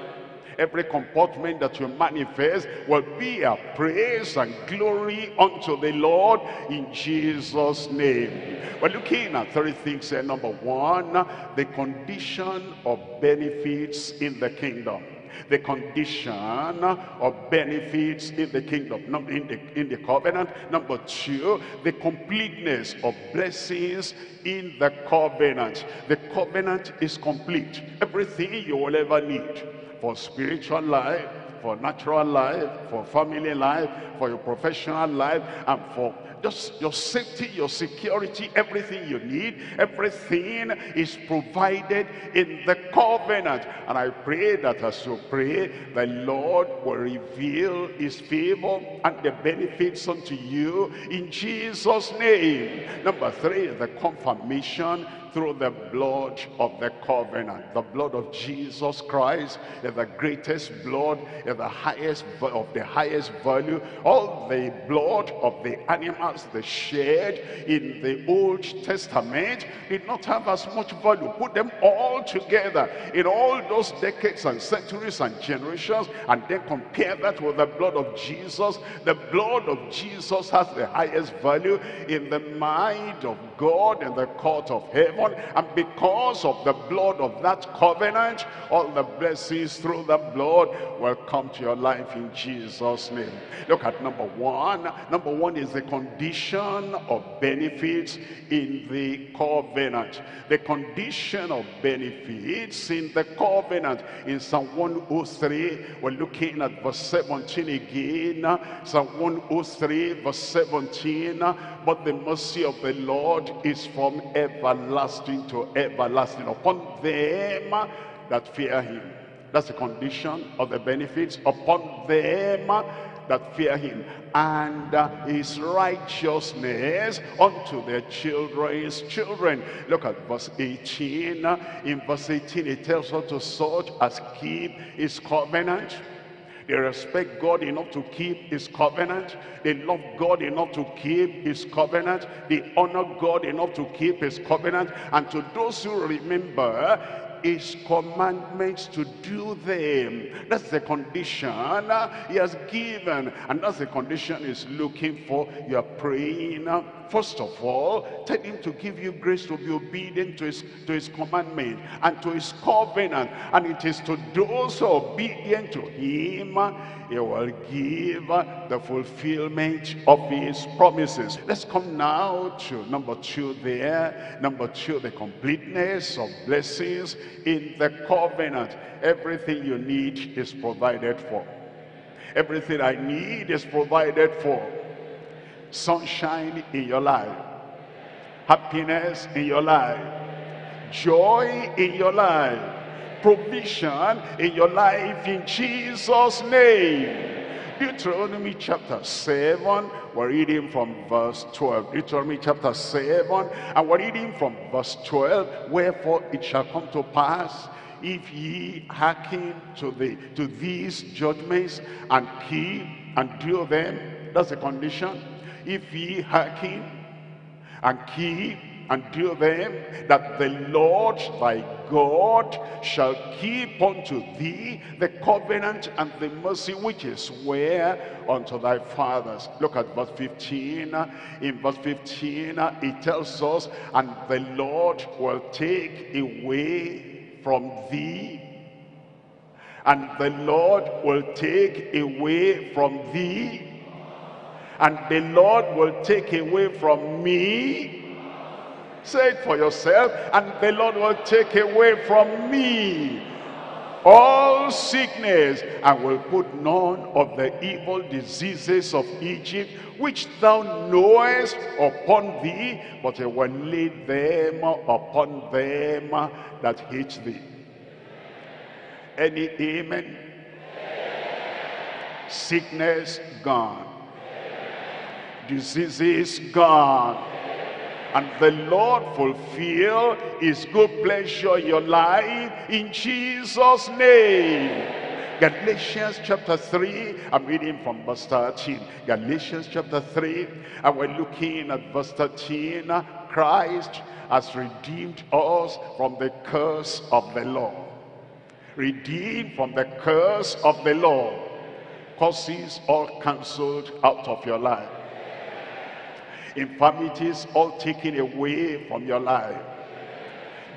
every comportment that you manifest will be a praise and glory unto the Lord in Jesus' name. We're looking at three things here. Number one, the condition of benefits in the kingdom the condition of benefits in the kingdom, in the, in the covenant. Number two, the completeness of blessings in the covenant. The covenant is complete. Everything you will ever need for spiritual life, for natural life, for family life, for your professional life, and for just your safety, your security, everything you need, everything is provided in the covenant. And I pray that as you pray, the Lord will reveal his favor and the benefits unto you in Jesus' name. Number three, the confirmation through the blood of the covenant. The blood of Jesus Christ is the greatest blood, is the highest of the highest value. All the blood of the animals they shed in the Old Testament did not have as much value. Put them all together in all those decades and centuries and generations and then compare that with the blood of Jesus. The blood of Jesus has the highest value in the mind of God and the court of heaven and because of the blood of that covenant all the blessings through the blood will come to your life in Jesus name. Look at number one. Number one is the condition of benefits in the covenant. The condition of benefits in the covenant. In Psalm 103 we're looking at verse 17 again. Psalm 103 verse 17 but the mercy of the Lord is from everlasting to everlasting upon them that fear him. That's the condition of the benefits upon them that fear him, and his righteousness unto their children's children. Look at verse 18. In verse 18, it tells us to such as keep his covenant. They respect God enough to keep his covenant. They love God enough to keep his covenant. They honor God enough to keep his covenant. And to those who remember his commandments to do them. That's the condition he has given. And that's the condition he's looking for. You are praying. First of all, tell him to give you grace to be obedient to his, to his commandment and to his covenant. And it is to those obedient to him he will give the fulfillment of his promises. Let's come now to number two there. Number two, the completeness of blessings in the covenant. Everything you need is provided for. Everything I need is provided for. Sunshine in your life. Happiness in your life. Joy in your life provision in your life in Jesus' name. Deuteronomy chapter 7, we're reading from verse 12. Deuteronomy chapter 7, and we're reading from verse 12. Wherefore it shall come to pass, if ye hearken to, the, to these judgments, and keep and do them, that's the condition. If ye hearken and keep and do them, that the Lord thy God shall keep unto thee the covenant and the mercy which is where unto thy fathers. Look at verse 15. In verse 15, it tells us, and the Lord will take away from thee and the Lord will take away from thee and the Lord will take away from me. Say it for yourself. And the Lord will take away from me all sickness and will put none of the evil diseases of Egypt which thou knowest upon thee but I will lay them upon them that hate thee. Any amen? Sickness gone diseases gone and the Lord fulfill his good pleasure in your life in Jesus name. Galatians chapter 3 I'm reading from verse 13 Galatians chapter 3 and we're looking at verse 13 Christ has redeemed us from the curse of the law. Redeemed from the curse of the law curses all cancelled out of your life infirmities all taken away from your life.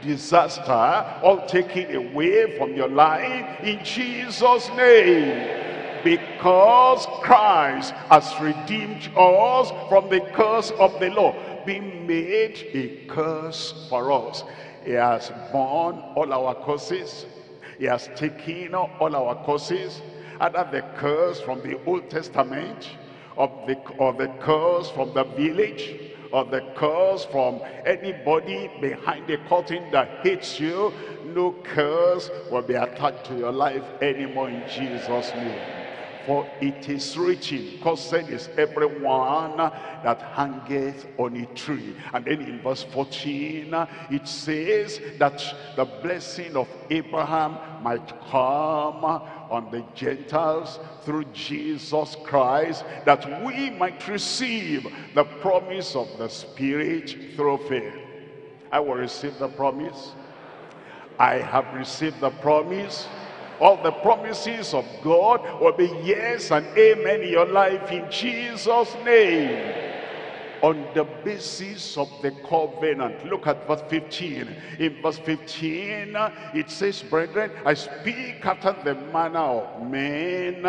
Disaster all taken away from your life in Jesus name. Because Christ has redeemed us from the curse of the law being made a curse for us. He has borne all our curses. He has taken all our curses. Under the curse from the Old Testament of the, of the curse from the village, of the curse from anybody behind the curtain that hates you, no curse will be attached to your life anymore in Jesus' name. For it is written, cursed is everyone that hangeth on a tree. And then in verse 14, it says that the blessing of Abraham might come on the Gentiles through Jesus Christ, that we might receive the promise of the Spirit through faith. I will receive the promise. I have received the promise all the promises of God will be yes and amen in your life in Jesus name on the basis of the covenant. Look at verse 15 in verse 15 it says brethren i speak after the manner of men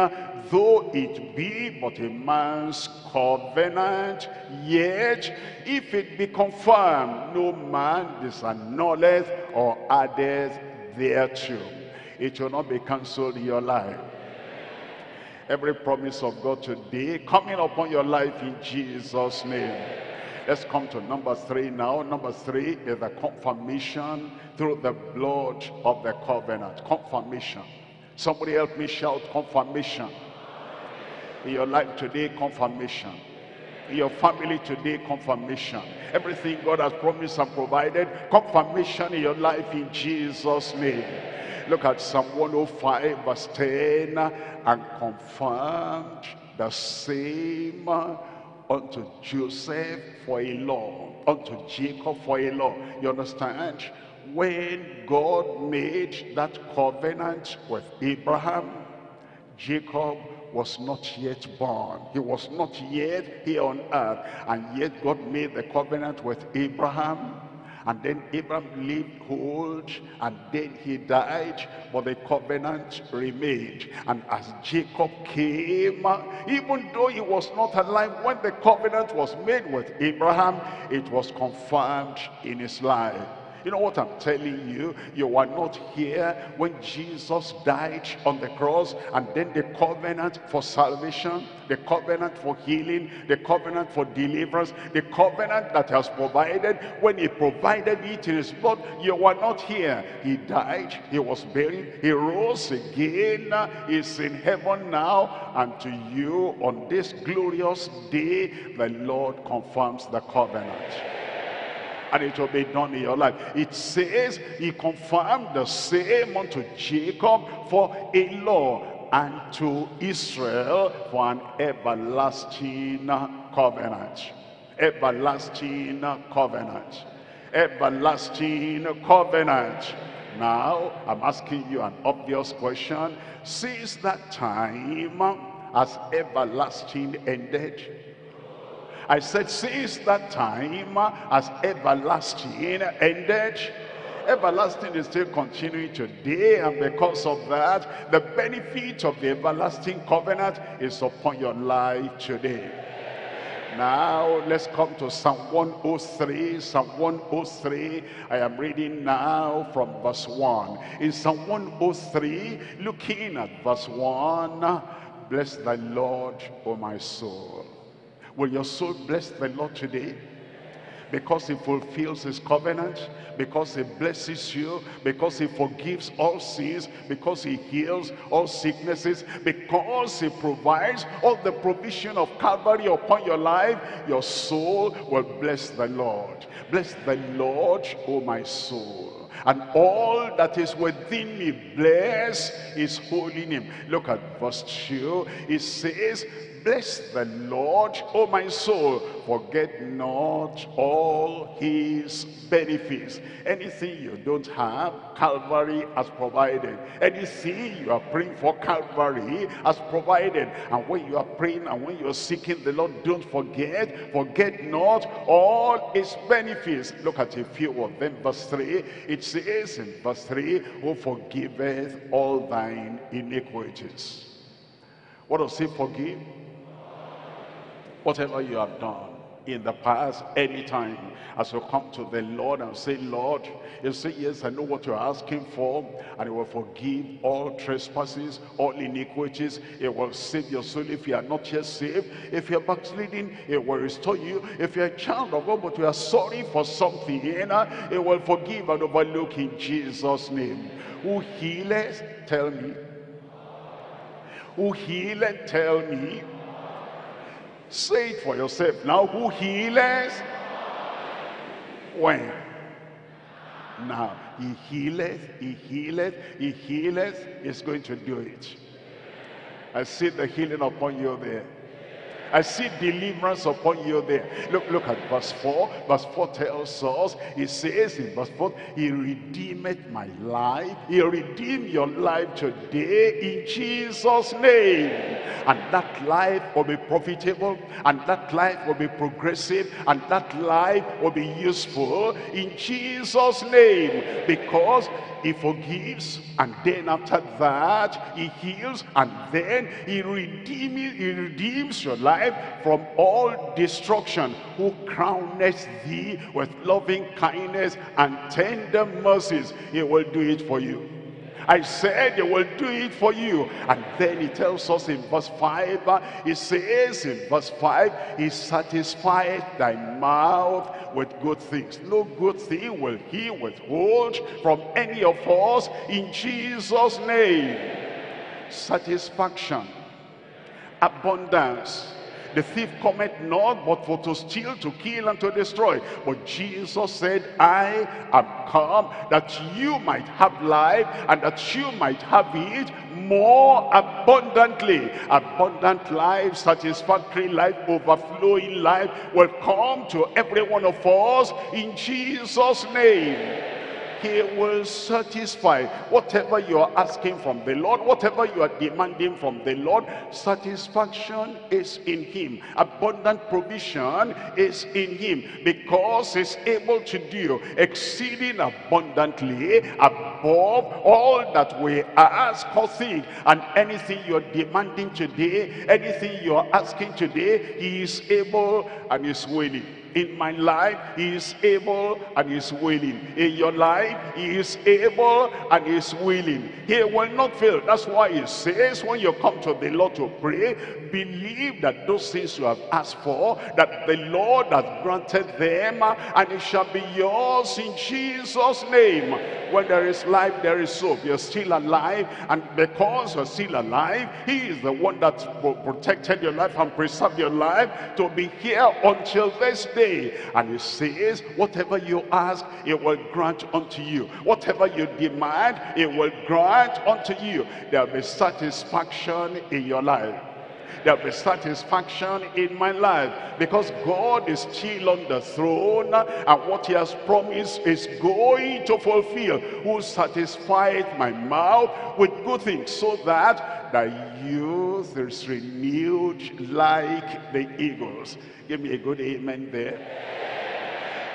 though it be but a man's covenant. Yet if it be confirmed no man disannulleth or addeth thereto. It will not be cancelled in your life. Every promise of God today coming upon your life in Jesus' name. Let's come to number three now. Number three is the confirmation through the blood of the covenant. Confirmation. Somebody help me shout confirmation. In your life today, confirmation. Your family today, confirmation. Everything God has promised and provided, confirmation in your life in Jesus' name. Look at Psalm 105 verse 10. And confirmed the same unto Joseph for a law, unto Jacob for a law. You understand? When God made that covenant with Abraham, Jacob was not yet born. He was not yet here on earth. And yet God made the covenant with Abraham and then Abraham lived old and then he died, but the covenant remained. And as Jacob came, even though he was not alive when the covenant was made with Abraham, it was confirmed in his life. You know what I'm telling you? You were not here when Jesus died on the cross and then the covenant for salvation, the covenant for healing, the covenant for deliverance, the covenant that has provided. When he provided it in his blood, you were not here. He died, he was buried, he rose again, he's in heaven now. And to you on this glorious day, the Lord confirms the covenant and it will be done in your life. It says he confirmed the same unto Jacob for a law and to Israel for an everlasting covenant. Everlasting covenant. Everlasting covenant. Now, I'm asking you an obvious question. Since that time has everlasting ended? I said, since that time has everlasting ended, everlasting is still continuing today and because of that the benefit of the everlasting covenant is upon your life today. Now let's come to Psalm 103 Psalm 103 I am reading now from verse 1 in Psalm 103 looking at verse 1 bless thy Lord O my soul Will your soul bless the Lord today? Because he fulfills his covenant, because he blesses you, because he forgives all sins, because he heals all sicknesses, because he provides all the provision of Calvary upon your life, your soul will bless the Lord. Bless the Lord, O my soul and all that is within me bless his holy name look at verse 2 it says Bless the Lord, O my soul. Forget not all his benefits. Anything you don't have, Calvary has provided. Anything you are praying for, Calvary has provided. And when you are praying and when you are seeking the Lord, don't forget, forget not all his benefits. Look at a few of them. Verse 3, it says in verse 3, Who forgiveth all thine iniquities. What does he forgive? Whatever you have done in the past, anytime, as you come to the Lord and say, Lord, you say, yes, I know what you're asking for, and he will forgive all trespasses, all iniquities. It will save your soul if you are not yet saved. If you're backsliding, it will restore you. If you're a child of God, but you are sorry for something, it will forgive and overlook in Jesus' name. Who healeth, tell me. Who healeth, tell me Say it for yourself. Now who healeth? When? Now, he healeth, he healeth, he healeth, he's going to do it. I see the healing upon you there. I see deliverance upon you there. Look, look at verse 4. Verse 4 tells us, he says in verse 4, he redeemed my life. He redeemed your life today in Jesus' name. And that life will be profitable, and that life will be progressive, and that life will be useful in Jesus' name. Because he forgives and then after that he heals and then he redeems he redeems your life from all destruction. Who crowneth thee with loving kindness and tender mercies he will do it for you I said they will do it for you. And then he tells us in verse 5, uh, he says in verse 5, he satisfied thy mouth with good things. No good thing will he withhold from any of us in Jesus' name. Satisfaction abundance. The thief cometh not but for to steal, to kill, and to destroy. But Jesus said, I am come that you might have life and that you might have it more abundantly. Abundant life, satisfactory life, overflowing life will come to every one of us in Jesus' name he will satisfy whatever you are asking from the Lord, whatever you are demanding from the Lord. Satisfaction is in him. Abundant provision is in him because he's able to do exceeding abundantly above all that we ask or think. And anything you're demanding today, anything you're asking today, he is able and is willing in my life, he is able and is willing. In your life, he is able and is willing. He will not fail. That's why he says when you come to the Lord to pray, believe that those things you have asked for, that the Lord has granted them, and it shall be yours in Jesus' name. When there is life, there is hope. You're still alive, and because you're still alive, he is the one that protected your life and preserved your life to be here until this day and he says, whatever you ask, it will grant unto you. Whatever you demand, it will grant unto you. There will be satisfaction in your life there'll be satisfaction in my life because God is still on the throne and what he has promised is going to fulfill who satisfied my mouth with good things so that the youth is renewed like the eagles Give me a good amen there.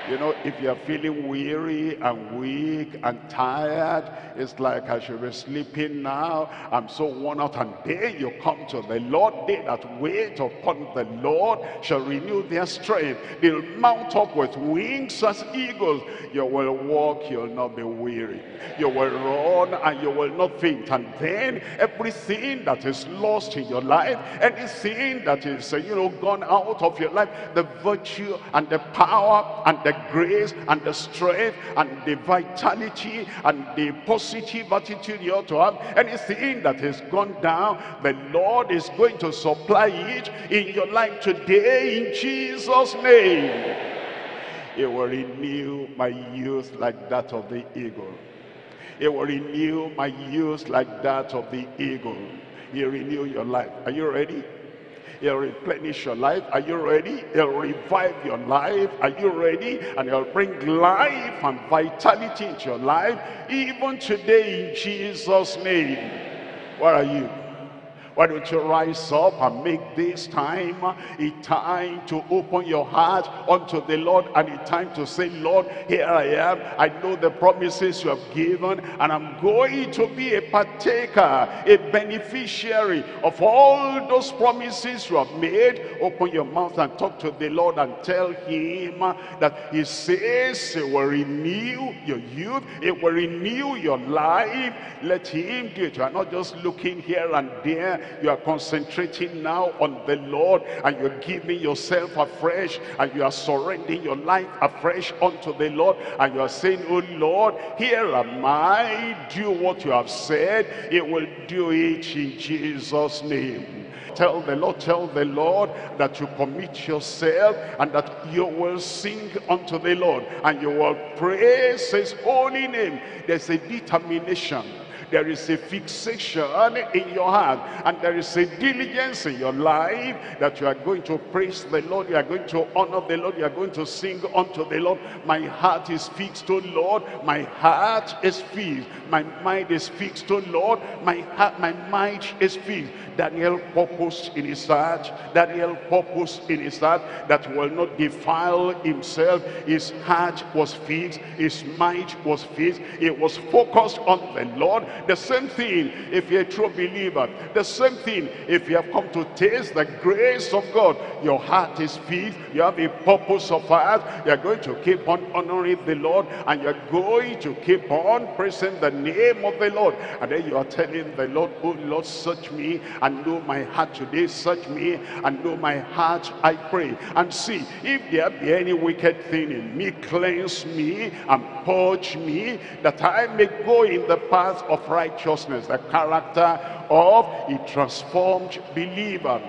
You know, if you're feeling weary and weak and tired, it's like I should be sleeping now. I'm so worn out. And then you come to the Lord. They that wait upon the Lord shall renew their strength. They'll mount up with wings as eagles. You will walk, you'll not be weary. You will run and you will not faint. And then everything that is lost in your life, anything that is, you know, gone out of your life, the virtue and the power and the the grace and the strength and the vitality and the positive attitude you ought to have. Anything that has gone down, the Lord is going to supply it in your life today in Jesus' name. It will renew my youth like that of the eagle. It will renew my youth like that of the eagle. He'll renew your life. Are you ready? He'll replenish your life. Are you ready? He'll revive your life. Are you ready? And he'll bring life and vitality into your life. Even today in Jesus' name. Where are you? Why don't you rise up and make this time a time to open your heart unto the Lord and a time to say, Lord, here I am. I know the promises you have given and I'm going to be a partaker, a beneficiary of all those promises you have made. Open your mouth and talk to the Lord and tell him that he says it will renew your youth. It will renew your life. Let him do it. You are not just looking here and there you are concentrating now on the Lord and you're giving yourself afresh and you are surrendering your life afresh unto the Lord and you are saying, oh Lord, here am I, do what you have said. It will do it in Jesus' name. Tell the Lord, tell the Lord that you commit yourself and that you will sing unto the Lord and you will praise his holy name. There's a determination there is a fixation in your heart and there is a diligence in your life that you are going to praise the Lord, you are going to honor the Lord, you are going to sing unto the Lord. My heart is fixed to Lord, my heart is fixed, my mind is fixed to Lord, my heart, my mind is fixed. Daniel purposed in his heart, Daniel purposed in his heart that will not defile himself. His heart was fixed, his mind was fixed, it was focused on the Lord. The same thing if you're a true believer. The same thing if you have come to taste the grace of God. Your heart is fixed, you have a purpose of heart. You're going to keep on honoring the Lord and you're going to keep on praising the name of the Lord. And then you are telling the Lord, oh Lord, search me and know my heart today. Search me and know my heart, I pray. And see, if there be any wicked thing in me, cleanse me and purge me, that I may go in the path of righteousness, the character of a transformed believer.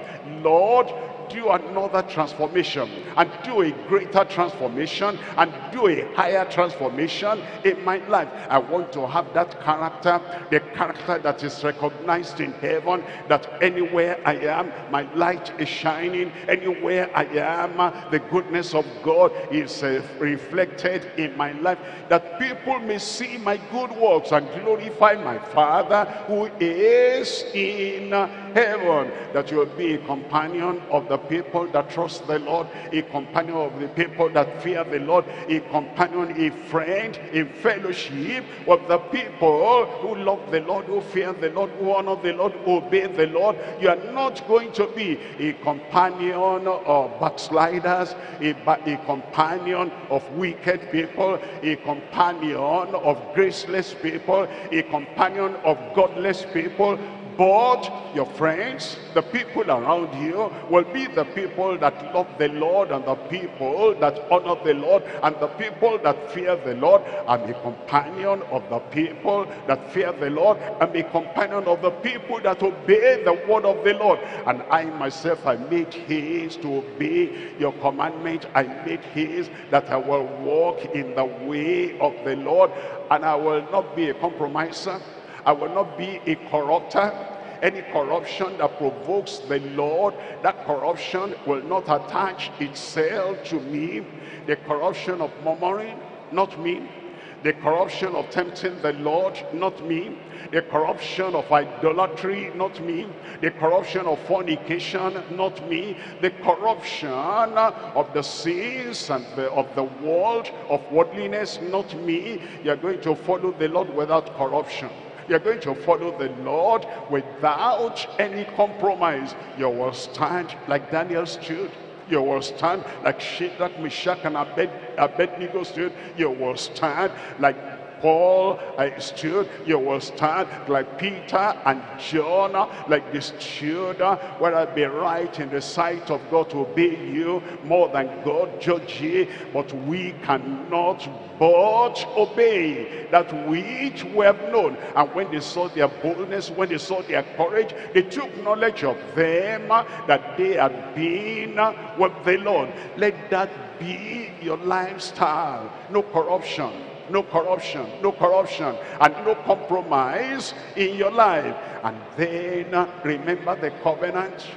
Lord, do another transformation and do a greater transformation and do a higher transformation in my life. I want to have that character, the character that is recognized in heaven, that anywhere I am, my light is shining. Anywhere I am, the goodness of God is uh, reflected in my life, that people may see my good works and glorify my Father who is in heaven, that you will be a companion of the people that trust the Lord, a companion of the people that fear the Lord, a companion, a friend, a fellowship of the people who love the Lord, who fear the Lord, who honor the Lord, who obey the Lord. You are not going to be a companion of backsliders, a, a companion of wicked people, a companion of graceless people, a companion of godless people, but your friends, the people around you, will be the people that love the Lord and the people that honor the Lord and the people that fear the Lord. I'm a companion of the people that fear the Lord. I'm a companion of the people that obey the word of the Lord. And I myself, I made haste to obey your commandment. I made haste that I will walk in the way of the Lord and I will not be a compromiser. I will not be a corrupter. Any corruption that provokes the Lord, that corruption will not attach itself to me. The corruption of murmuring, not me. The corruption of tempting the Lord, not me. The corruption of idolatry, not me. The corruption of fornication, not me. The corruption of the sins and the, of the world, of worldliness, not me. You're going to follow the Lord without corruption. You're going to follow the Lord without any compromise. You will stand like Daniel stood. You will stand like Shadrach, Meshach, and Abed, Abednego stood. You will stand like Paul I stood, you will stand like Peter and John, like this children, where I be right in the sight of God to obey you more than God judge ye, but we cannot but obey that which we have known. And when they saw their boldness, when they saw their courage, they took knowledge of them that they had been with the Lord. Let that be your lifestyle. No corruption, no corruption, no corruption, and no compromise in your life. And then uh, remember the covenant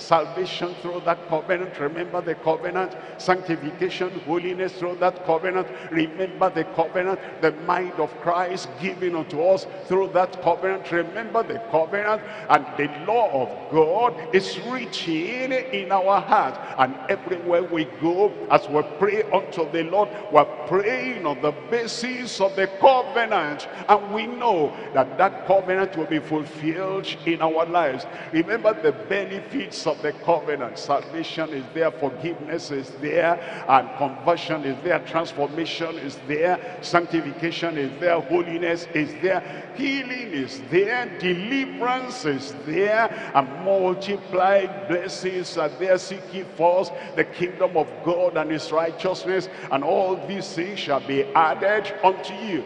salvation through that covenant. Remember the covenant. Sanctification holiness through that covenant. Remember the covenant the mind of christ given unto us through that covenant. Remember the covenant and the law of god is written in our heart. And everywhere we go as we pray unto the lord we're praying on the basis of the covenant. And we know that that covenant will be fulfilled in our lives. Remember the benefits of the covenant. Salvation is there, forgiveness is there, and conversion is there, transformation is there, sanctification is there, holiness is there, healing is there, deliverance is there, and multiplied blessings are there. Seek ye first the kingdom of God and his righteousness, and all these things shall be added unto you.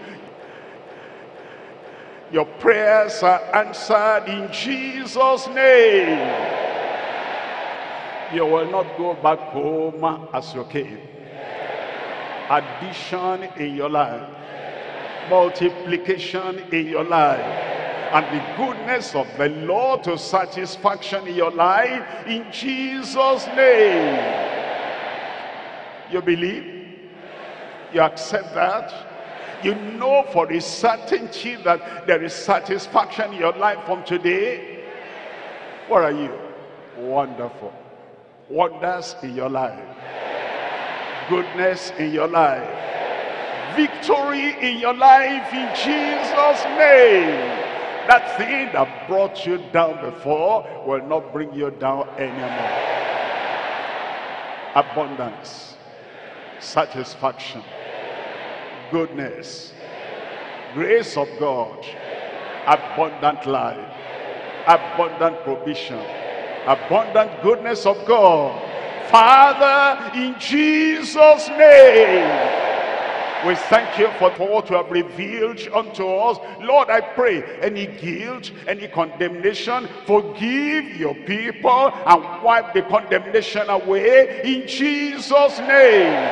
Your prayers are answered in Jesus' name you will not go back home as you came. Addition in your life. Multiplication in your life. And the goodness of the Lord to satisfaction in your life in Jesus' name. You believe? You accept that? You know for a certainty that there is satisfaction in your life from today? What are you? Wonderful wonders in your life. Goodness in your life. Victory in your life in jesus name. That thing that brought you down before will not bring you down anymore. Abundance satisfaction goodness grace of god abundant life abundant provision abundant goodness of God. Father, in Jesus' name, We thank you for, what you have revealed unto us. Lord, I pray any guilt, any condemnation, forgive your people and wipe the condemnation away in Jesus' name.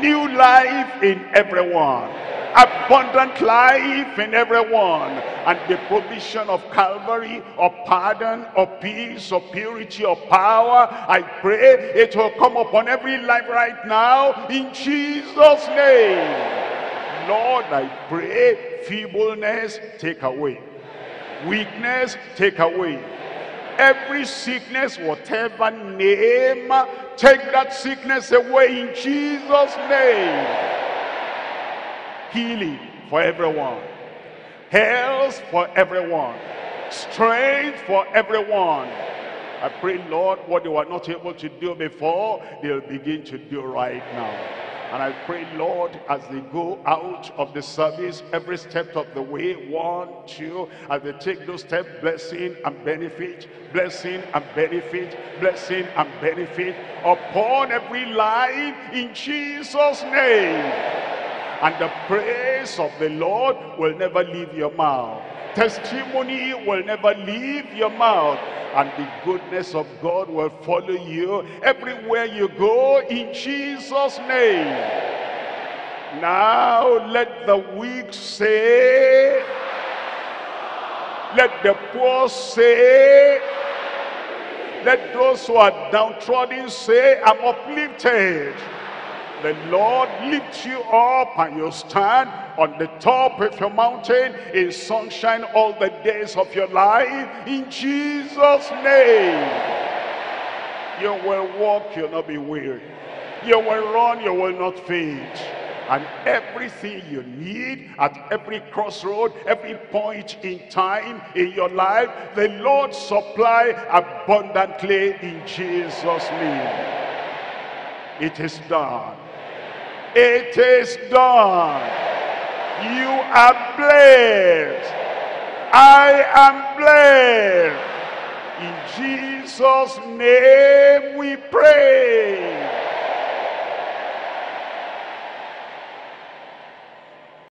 New life in everyone abundant life in everyone and the provision of Calvary of pardon of peace of purity of power. I pray it will come upon every life right now in Jesus name. Lord I pray feebleness take away. Weakness take away. Every sickness whatever name take that sickness away in Jesus name healing for everyone, health for everyone, strength for everyone. I pray, Lord, what they were not able to do before, they'll begin to do right now. And I pray, Lord, as they go out of the service, every step of the way, one, two, as they take those steps, blessing and benefit, blessing and benefit, blessing and benefit upon every life in Jesus' name. And the praise of the Lord will never leave your mouth. Testimony will never leave your mouth. And the goodness of God will follow you everywhere you go in Jesus' name. Now let the weak say, let the poor say, let those who are downtrodden say, I'm uplifted the Lord lift you up and you stand on the top of your mountain in sunshine all the days of your life. In Jesus name. You will walk you'll not be weary. You will run you will not faint. And everything you need at every crossroad every point in time in your life the Lord supply abundantly in Jesus name. It is done it is done. You are blessed. I am blessed. In Jesus' name we pray.